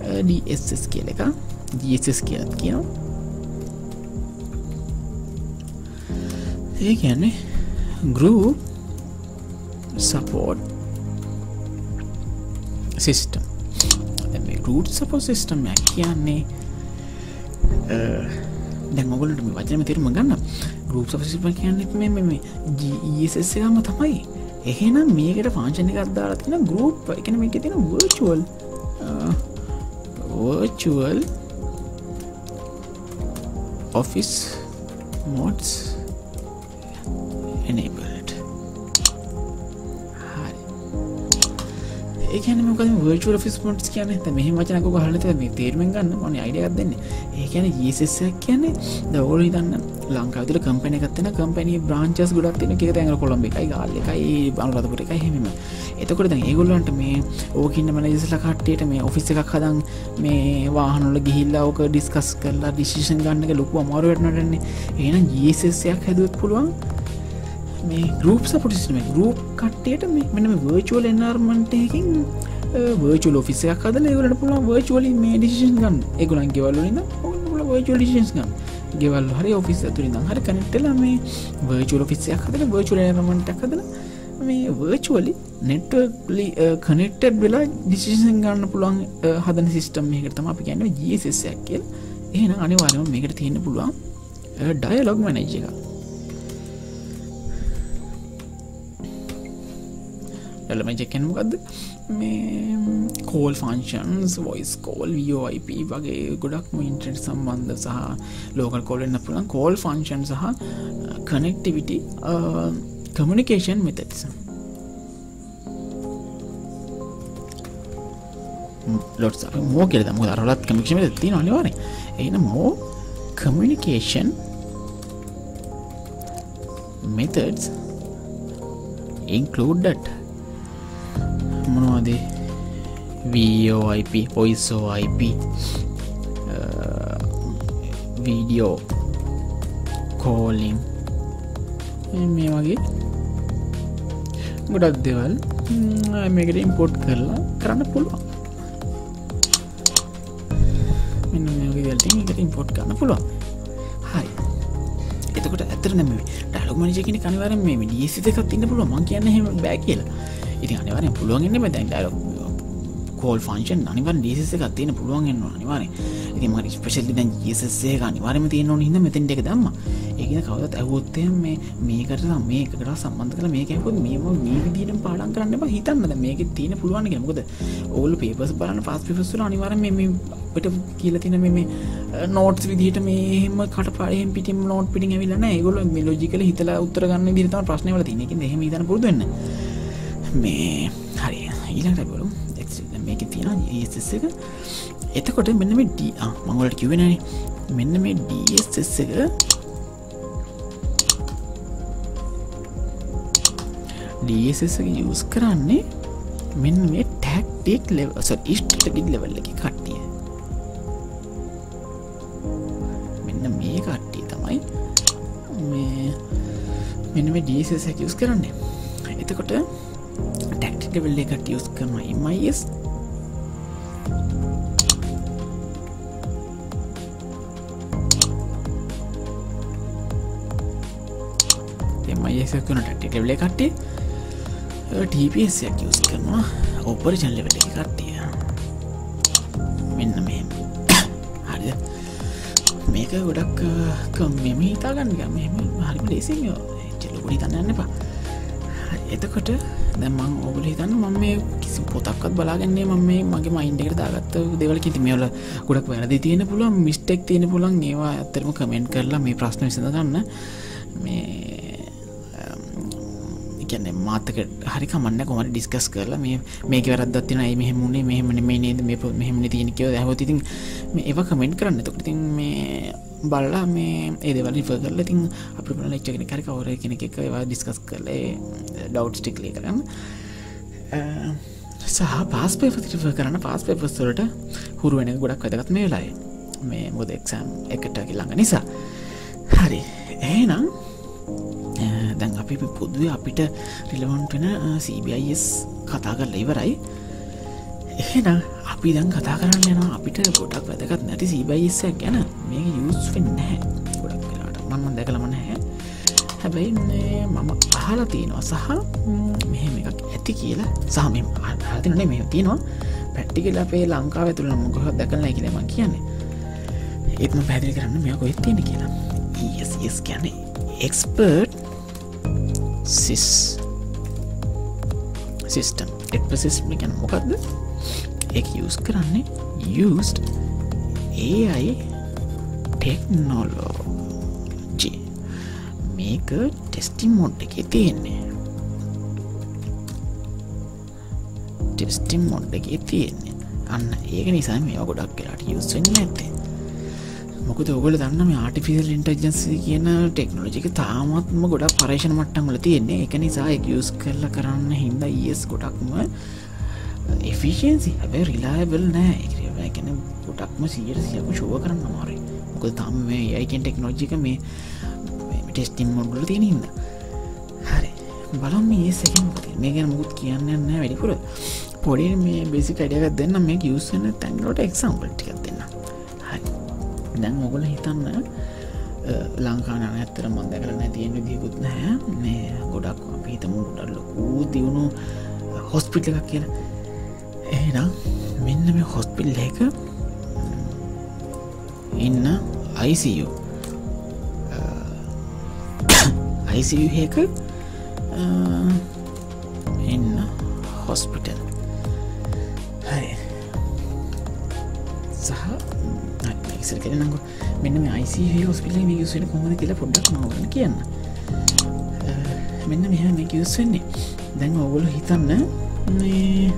GDSස් කියල එක GSස් කියලත් කියනවා. ඒ කියන්නේ ගරූ සපෝට් සිිස්ටම් රූට් සපෝ සිිස්ටම් කියන්නේ uh, දැන් ඔගලට මේ වචනම තෙරම ගන්න. ගරුප් සපසිප කියන්නෙත් මේ ජීසස්සකම තමයි. එහෙනම් මේකට පාංචනක අදාලා තින ගරුප් එකන මේක තින virtual virtual office mods enabled ඒකන මොක වර්චුවල ෆිස් මොට්ස් කියන මෙහි මචනක හලත මේ තේරුවෙන් ගන්න මන අයිඩියගත් දෙන්න. ඒකැන ඒසෙස්සක් කියන්නේ දවල හිතන්න ලංකාතුර කම්පන එකත්තන කම්පනි බ්‍රාංචස් ගොඩක් තින කිය ඇඟ කොළඹ එකයි ගාල එකයි බනුරතපුට එකයි හෙම එතකොට දැ ඒගොල්ලන්ට මේ ඕකන්න මනජසල කට්ටයට මේ ඔෆිස් එකක් හදන් මේ වාහනොල ගිහිල්ලා ඕක ඩිස්කස් කරලා ඩිසිෂන් ගන්නක ලොකු අමාරුවටනටන්නේ ඒන ජීසෙස්සයක් හැදුවත් පුළුවන් මේ ගරුප් සපටිස්ම ගරුප් කට්ටයට මෙන වර්චුවල් එන්නර්මන්ටයකින් වර්චුල ෆිසයක් හදල ඒවලට පුළන් වර්චුවල මේ ඩිසිෂන් ගන්න. එගුලන්ගේ වලන්න ඔ වර්චුවල් ඩිසිස් ගන්න. ගෙවල් හරි ඔෆිස් ඇතුරින් හරි කනෙක්ටල මේ වර්චුල ෆිස්සයක් හදල වර්චුල රමට හදල මේ වර්චුවලි නෙට්ලි කනෙක්ටඩ් වෙලා ඩිසිෂන් ගන්න පුළුවන් හදන සිිස්ටම් මේකටම අපි ගැන්න ජසයක් කියල්. එහෙන අනිවාරම මේකට තියෙන පුළුවන් ඩයලොග් මනජ එක එලම ජැකැන්මකක්ද මේ call functions voice call VoIP වගේ ගොඩක් ඉන්ට්‍රට සම්බන්ධ සහ ලෝකල් කෝලන්න පුළන් කෝල් ෆංශන් සහ කනෙක්ටිවිට කමිනිකේෂන් මෙතත්ස ලොට් මෝ කෙද ම අරලත් කමික්ෂම ති අනිවාර එන මෝ කමිනිකේෂන් methods included මොනවාද VOIP පොයිසෝIP වීඩියෝ කෝලිං මේ වගේ. ගොඩක් දෙවල්. මේකට ඉම්පෝට් කරලා කරන්න පුළුවන්. මෙන්න මේගේ දල්ටින් එකට ඉම්පෝට් කරන්න පුළුවන්. හරි. එතකොට ඇතර නැම ඩලු මනිජකෙන කනිවර මේ ඩියසිතකත් ඉන්න පුළුව මං කියන්න හෙම බෑ කියලා. ඉති අනිවරෙන් පුළුවන්ගන්න දැන් ඩලො කෝල් ෆංශන් අනිවර ඩිසස එකක් තියෙන පුළුවන්ගන්න අනිවාර ඉති මට ස්පේශල්ලි දැන් ජේසසේ අනිවාරම තියෙන හිද මෙතෙන්ට එක දම්ම. ඒකන කවදත් ඇවොත්තය මේ මේකට මේකට සම්බන්ධ කල මේක ඇහොත් මේම මේ විදිට පාඩන් කරන්න හිතන්නද මේක තියෙන පුළුවන් ගෙනකොද ඕල් පේපස් බලන්න පස් පිසුල අනිවාර පට කියල තින මේ නෝටස් විදිට මේම කටපාඩයෙන් පිටිම් නෝට් පිටි ඇවිලන්න ගොල මේ ලෝජිකල හිතලා උත්තරගන්න විරතම ප්‍රශ්නවල තිනක හෙම දන පුරදන්න මේ හරි ඊළඟට බලු මේක තියෙන ඒස් එක. එතකොට මෙන්න මේ ඩ මංගලට කිවෙන මෙන්න මේ ඩස් එක ඩස් එක යස් කරන්නේ මෙන්න මේ ටැක්ටෙක් ලෙව ඉස්ටටගින් ලෙවල්ල එක කට්ටිය. මෙන්න මේ කට්ටිය තමයි මෙන්න මේ ඩස් යස් කරන්නේ. එතකොට ටෙක්ටිකවෙල්ල එකට යස් කරන මයිස් එමයිසක්න ටෙක්ටිකවල කට්ටේ ටපසයක් යස් කරනවා. ඔපරජන් ලෙවල කට්ටිය මෙන්න මෙ හරි මේක ගොඩක් මෙම හිතාගන්න මෙම හරිම ලේසිම චෙල්ලකුඩි තන්නන්න එපා. එතකොට දැමං ඔගුල හිතන්න මම මේ කිසි පොතක්ත් බලාගන්නේ මම මේ මගේ මයින්ඩෙකට දාගත්ත දෙවල කිති මේවල ගොඩක් වැරදි තියෙන පුළුවන් මිස්ටෙක් තියෙන පුළන් ඒවා ඇත්තරම කමෙන්ට් කරලා මේ ප්‍රශ්න විසඳ ගන්න. මේ කියන්නේ මාතක හරි කමන්න කොමට ඩිස්කස් කරලා මේ මේක වැරදත්තින අයි මෙහෙමුණේ මෙහමන මේ නේද මේ මෙහෙමනි තියෙනකව හැවතිතින් මේ ඒව කමෙන්ට් කරන්න. තොකටින් මේ බල්ලා මේ ඒදවල ිෆ කරල තින් අපි පන ලච්චගෙන කර කවර කෙනෙ එක ඒවා ඩිස්කස් කරලේ ඩව් ටික්ලේ කරන්න සහ පාස් පේපතිරිෆ කරන්න පාස් පේපස්වලට හුරුවෙන ගොඩක් වැදගත් මේ වෙලායි මේ මුද එක්සම් එකට කිල්ළඟ නිසා. හරි. ඒනම් දැන් අපි පුදුව අපිට රිලවන්ටෙන CBIS කතා කරල ඉවරයි. එහෙනම් අපි දැන් කතා කරන්න යනවා අපිට ගොඩක් වැදගත් නැති සීබයිස්සයක් ගැන. මේ යස් වෙන්නෑ ගොඩක් කලාට මන්ම දැකලමන හැ හැබැයි මම අහලා තියෙනවා සහ මෙහෙම එකක් ඇති කියලා සහම හතිනේ මෙ තියෙනවා පැට්ටිකල අපේ ලංකාව තුළ මොකොහ දැකලන කියලම කියන්නේ. ඒත්ම පැදිලි කරන්න මෙයකො එත්තියෙන කියලා. ඒස් කියන්නේ එක්ස්පර්ට් සිස් සිිස්ටම් එක්පසිස්ම ගැන මොකක්ද එක යස් කරන්නේ used ඒ අයි ටෙක්නොලෝජි මේක ටෙස්ටිම් මොඩ් එක තියෙන්නේ. ටෙස්ටිම් මොඩ් එක තියෙන්නේ. අන්න ඒක නිසා මේ ගොඩක් කියලාට යුස්සෙන් ඇත්තේ මොකද ඔගල දන්න ආටිෆිල් ඉන්ටජන්සි කියන ටෙක්නෝජික තාමත්ම ගොඩක් පරේෂණ මට්ටංගල තියෙන්නේ. එක නිසා යස් කරල කරන්න හින්ද ඒස් ගොඩක්ම එෆිසින්සි හැබැ රිලාබල් නෑ. එකන ගොඩක්ම සියට සියකු ශෝව කරන්න අමාරේ මොකද තම මේ යයිකෙන් ටෙක්නෝජික මේ ටෙස්ටිම් මොඩ්ල තියෙනහිද හරි. බලම් ඒ සැකන් මේ ගැන මුකුත් කියන්න නෑ වැඩිපුර. පොඩි මේ බෙසි අඩියගත් දෙන්න. මේ යස්සන්න තැන්ලට එක්සම්පල් ටිකක් දෙන්න. හරි. දැන් ඔගොල හිතන්න ලංකාන ඇත්තර මන්ද කරන තියෙන විදිකුත් නෑ මේ ගොඩක් අපි හිතමු ගොඩක් ලොකූ දියුණු හොස්පිටල එකක් කියලා. එහෙනම් මෙන්න මේ හොස්පිල් එක ඉන්න අයිසියු අයිසියක එන්න හොස්පිටල්. හරි. සහ ඉසර කරනක මෙන්න මේ අයිසි හොස්පිල මේ යුසෙන කොමද කියලා පොඩ්ඩක් මවන කියන්න. මෙන්න මෙහ මේ යුස් වෙන්නේ. දැන් ඔගොල හිතන්න මේ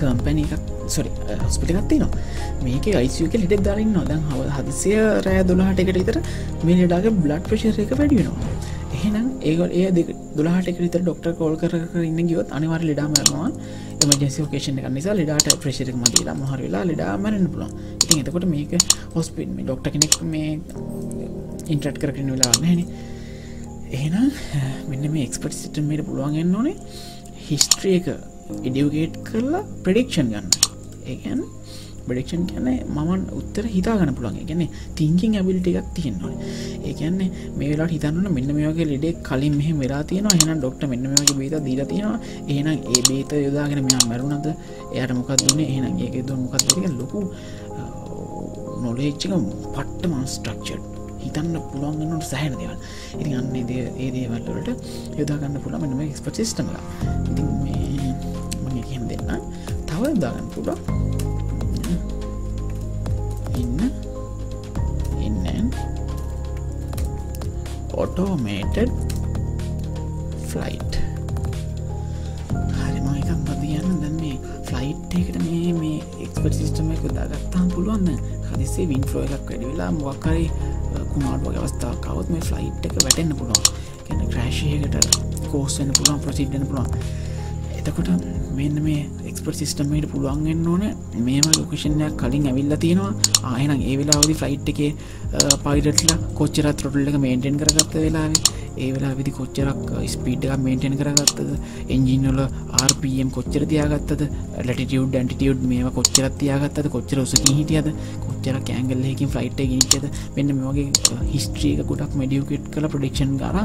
කම්පැන එකක් සොරි හොස්පිටගත්ති නවා මේක අයිසියක ලිටෙක් දාලින් නොදන් හව හදසිය රෑ දුලාහට එකට ඉතර මේ ලෙඩාගේ බ්ලඩ් ප්‍රශර එක වැඩියෙනවා එහෙනම් ඒගොල් ඒ දුලාහට විතර ඩොක්ටර් කෝල් කර ඉන්න ගියොත් අනිවාර ලෙඩා මරනවා. එමජන්සි ෝකේෂන එක නිසා ලෙඩාට ප්‍රශරක මදලා මහර වෙලා ලෙඩා මරන්න පුලන් ඉතින් එතකොට මේක හොස්පින් මේ ඩොක්ට කෙනෙක් මේ ඉන්ට්‍රට් කරන වෙලා නැන එහෙනම් මෙන්න මේ එක්ස්පට සිටමට පුළුවන්ගන්න ඕනේ හිස්ට්‍රිය එක ඉඩියගේට් කරලා ප්‍රඩික්ෂන් ගන්න. ඒගැන් බඩක්ෂන් කියන්න මමන් උත්තර හිතාගන පුළන් ගැන තිංකින් ඇබිලිට එකක් තියෙන්නවා ඒකන්නේ මේලා හිතන්න මෙන්න මේගේ ලෙඩේ කලින් මෙහ වෙලා තියෙන හෙන ඩොක්ට මෙන්න මේගේ බේත දීල තියෙනවා. ඒනම් ඒ බේත යොදාගෙන මෙයා මැරුණද? එයට මොකක් දුන්නේ එහෙනම් ඒක ද මොකක්දක ලොකු නොලේච්චක පට්ට මන්ස්ට්‍රක්චර් හිතන්න පුළුවන්ගන්නට සෑහන දෙවල්. ඉති අන්න දේ ඒ දේවල්ලට යොදාගන්න පුළ මෙනම එක්ස්පට සිස්ටම ඉතින් මේ මගේ කියම් දෙන්න තව දාගන්න පුළුවන් ඔටෝමේටඩ් ෆ්ලයිට් හරිම එකක් බදියන්න දැන් මේ ෆ්ලයිට් එකට මේ මේ එක්ස්පට සිිස්ටම එක දාගත්තාම් පුළුවන්න හදිසේ වින් ෆ්ලෝ එකක් වැඩි වෙලා මොක්කරි කුමාට වගේ අවස්ථාව කවත් මේ ෆ්ලයිට් එක වැටෙන්න්න පුළුවන්. ගැන ක්‍රේශයකට කෝස්සන්න පුළුවන් ප්‍රසිද්ධන පුළුවන්. එතකොට මෙන්න මේ එක්ස්පට සිිස්ටමට පුළුවන්ගෙන් ඕන. මේම ලොකෂණයක් කලින් ඇවිල්ල තියෙනවා. ආයන ඒ වෙලාවදි ෆ්ලයිට් එක පයිටලා කොච්චරත් රොටල් එක මේන්ටෙන් කරගත්ත වෙලාවේ ඒ වෙලා විදි කොච්චරක් ස්පීඩ් එක මේන්ටෙන් කරගත්තද? එන්ජිනල RPM කොච්චර තියාගත්තද? ලටිටියුඩ් ඇන්ටිටියුඩ් මේවා කොච්චරත් තියාගත්තද? කොච්චර උසකින් හිටියද? කොච්චර කෑන්ගල්ලයකින් ෆ්ලයිට් ගනිච්චද මෙන්න මේගේ හිස්ට්‍රියක ගොඩක් මඩියුකට් කළ ප්‍රඩික්ෂන් ගර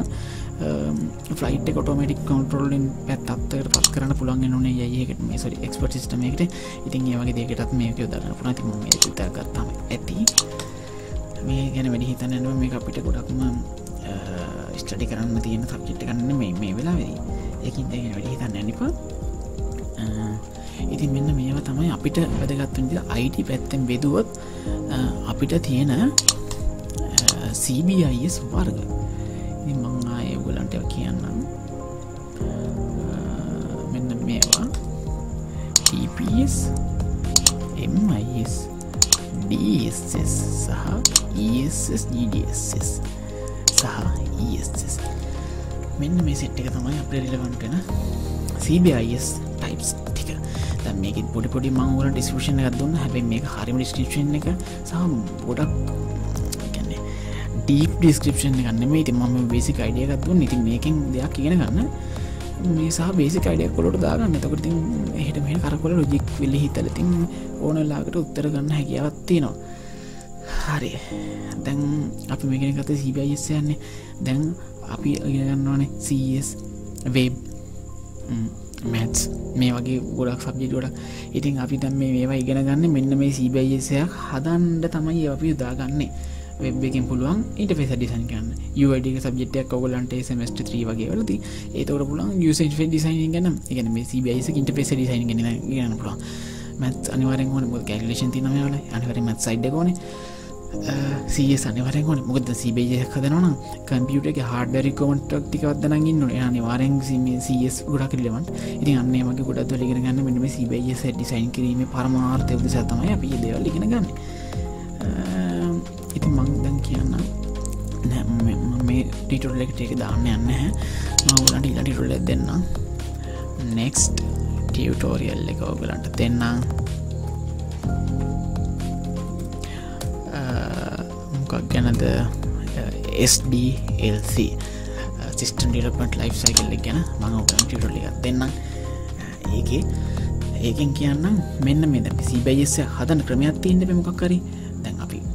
ෆලයිට කොටමටික් කවන්ටරෝලින් පැත් අත්තකට පත් කරන්න පුළන් නේ යකට මේ සරි එක්ස්පට සිස්ටමේකට ඉතින් ඒවගේ දෙකටත් මේක යොදරන්න පුන ති මේ තර්ගත්තම ඇති. මේ ගැන වැඩි හිතන්නව මේ අපිට ගොඩක්ම ස්ටඩි කරන්න තියෙන සබ්ජෙට් ගන්න මේ මේ වෙලා වෙදී ඒකින් දෙගෙන වැඩි හිතන්න ඇනිපා ඉතින් මෙන්න මේවා තමයි අපිට වැදගත්තුන්ට අයිට පැත්තෙන් බෙදුවොත් අපිට තියෙන CBIS වර්ග. මං ආය ගොලන්ට කියන්නම්. මෙන්න මේවා. TPS MIS DSS සහ ESS GDSS සහ ESS මෙන්න මේ සෙට් එක තමයි අප රිලවන්ටෙන CBIS ටයිප්ස් ටික. දැ මේක පොඩි පොඩි මංගල ඩිස්කෂන එකක් දුන්න. හැබයි මේ හරිම ඩිස්ටිෂන් එක සහ ගොඩක් ඩීප් ඩිස්ක්‍රපෂන් ගන්න මේ ති ම බේසි අයිඩියගත්තු නිති මේකින් දෙයක් කියන ගන්න. මේ සහ බේසි අයිඩිය කොලට දාගන්න. තකට හට මේ කරකොල ලොජික් වෙල්ලි හිතලතින් ඕනලාකට උත්තර ගන්න හැකියාවත්තිනවා හරි දැන් අපි මේගෙන කත සීබයිස්සයන්නේ දැන් අපි ඉගන්න ඕනේ CS වෙබ් මැත්ස් මේ වගේ ගොඩක් සබ්ජි ගොඩක් ඉතින් අපි දැම් මේ මේවා ඉගෙන ගන්න මෙන්න මේ සීබයිසයක් හදන්ඩ තමයි අපි යුදාගන්නේ. වෙබ් එකෙන් පුළුවන් ඉට පෙස ඩිසන් කන්න යුඩ සබ්ෙටයක් ඔගලන්ට සමස්ට ත්‍රී වගේ වලති ඒතවට පුලන් යුස ෆ ඩිසයින් ගන ගන මේ සිබයිස ඉට පෙස ඩිසයින් ගෙන ගන්න පුළන් මැත් අනිවරෙන් ඕන. මුද කැගලේෂන් තිනමවල අනිවර මත් සයිඩ් ගෝන සිය අනිවරෙන් ඕන. මුගද සිබේජ හදනවන කම්පියුටගේ හාඩරි කොමටක් තිකවදනගන්න අනිවාරෙන් සිම සිස් ගොඩ කරලවන් ඉති අන්නේ මගේ ගොඩත් ලිගෙන ගන්න. මෙම සිබේජ සැ ඩිසයින් කිරීම පරමාර්තය ද සතමයි අපි දේවල් ලිගෙන ගන්න. ඉති මංදන් කියන්න මේ ටිටුල් එකට එක දාන්න යන්න හැ මවලට ඉලටිටුල්ල දෙන්න නෙක්ස්ට ටියටෝරියල් එක ඔගලන්ට දෙන්නම්. මොකක් ගැනද SDLC සිිස්ටන් ඩිලපට ලයි් සයිකල්ල ගැන මං ටිටොල්ල එකක් දෙන්නම්. ඒක ඒකෙන් කියන්න මෙන්න මෙද සිබයිස්ස හදන ක්‍රමයක් තියන්න පෙමොකක්කරි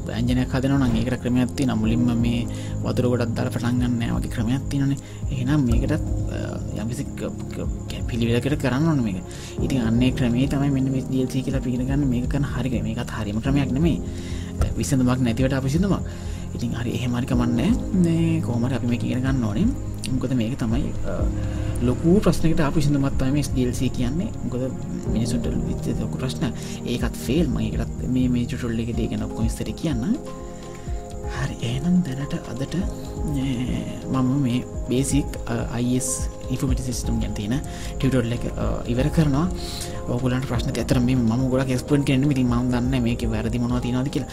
දැන් අපි වැෑජනයක් හදනවන ඒකට ක්‍රමයක්ත්ති නමුලින්ම මේ වතුර ගොඩත් දර පටන්ගන්න වගේ ක්‍රමයක් තිනන එහනම් මේකටත් යම්කිසි පිළිවෙලකට කරන්න ඕන මේක. ඉතින් අන්නේ ක්‍රමේ තමයි මෙන්න මේ දල්සි කියලා පිළිගන්න මේක කන හරික මේකත් හරිම ක්‍රමයක් නෙමේ විසඳමක් නැතිවට අපිසිඳමක් ඉතින් හරි එහෙමරිකමන්න කෝමට අපි මේ කියන ගන්න ඕනේ. මොකද මේක තමයි ලොකු ප්‍රශ්නකට අප සිදුමත්ම ඩල්ස කියන්නේ. ගොද මිනිසුන්ට විච ලොකු ප්‍රශ්න. ඒකත් ෆෙල් මගේකටත් මේ මේ චුටල්ල එක දේගෙන ඔක්කොස්තර කියන්න. හරි ඒනම් දැනට අදට මම මේ බේසික් අයිස් ඉෆමට සිස්ටම් ගැතින ටියටොල්ල එක ඉවර කරනවා. ඔගුලන්ට ප්‍රශ්න ඇතර මේ ම ගොඩ ෙස්පන් කෙන මිති ම දන්න මේක වැරදි මොවා තිනද කියලා.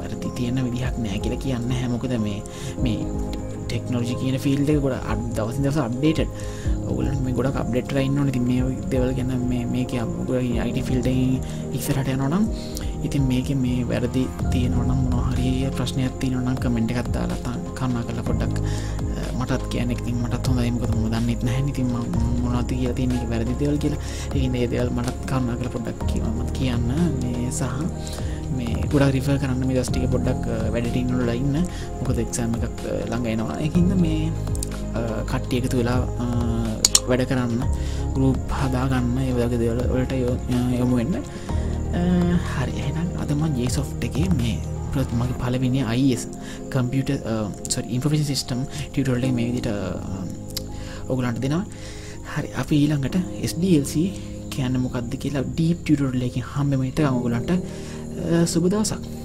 වැරදි තියෙන විදිහක් නෑ කියල කියන්න හැමොකද මේ මේ ටෙක්නෝජි කියන ෆිල්ඩ ගොඩ අත් දවසි දස අප්ඩේට ඔගුල මේ ගොඩක් අප්ඩේට රයින්න ති මේ දෙවල් ගැන මේක අයිට ෆිල්ඩ ඉක්සරට යනොනම් ඉතින් මේක මේ වැරදි තියෙනවනම් මොනහරිය ප්‍රශ්නයක් තියෙනවනම් කමෙන්ට් එකත් දාලා තා කරුණා කරලා පොඩ්ඩක් මටත් කියන්නේ. ඉතින් මටත් හොඳයි. මොකද මම දන්නෙත් නැහැ. ඉතින් මම මොනවද කියලා තියෙන එක වැරදි දේවල් කියලා. ඒකින් ඒ දේවල් මටත් කරුණා කරලා පොඩ්ඩක් කියන්න. මේ සහ මේ ගොඩක් රිෆර් කරන්න මේ දස්ටික පොඩ්ඩක් වැඩටිංනල ඉන්න. මොකද එක්සෑම එකක් ළඟ එනවා. එකන්න මේ කට්ටිය එකතු වෙලා වැඩ කරන්න ගරුප් හදාගන්න ඒවදක දෙවල වලට යොමු වෙන්න. හරි. එනම් අදම ජේසොෆ් එකේ මේ මගේ පලවිනි අයිස් කම්පියට ඉන්පිසි සිිස්ටම් ටියටල්ල මේ විදිට ඔගුලන්ට දෙනවා. හරි. අපි ඊළඟට SDLC කියන්න මොකක්ද කියලා ඩීප් ටියටල්ලකින් හම්බමට ඔගුලන්ට සුබදවසක්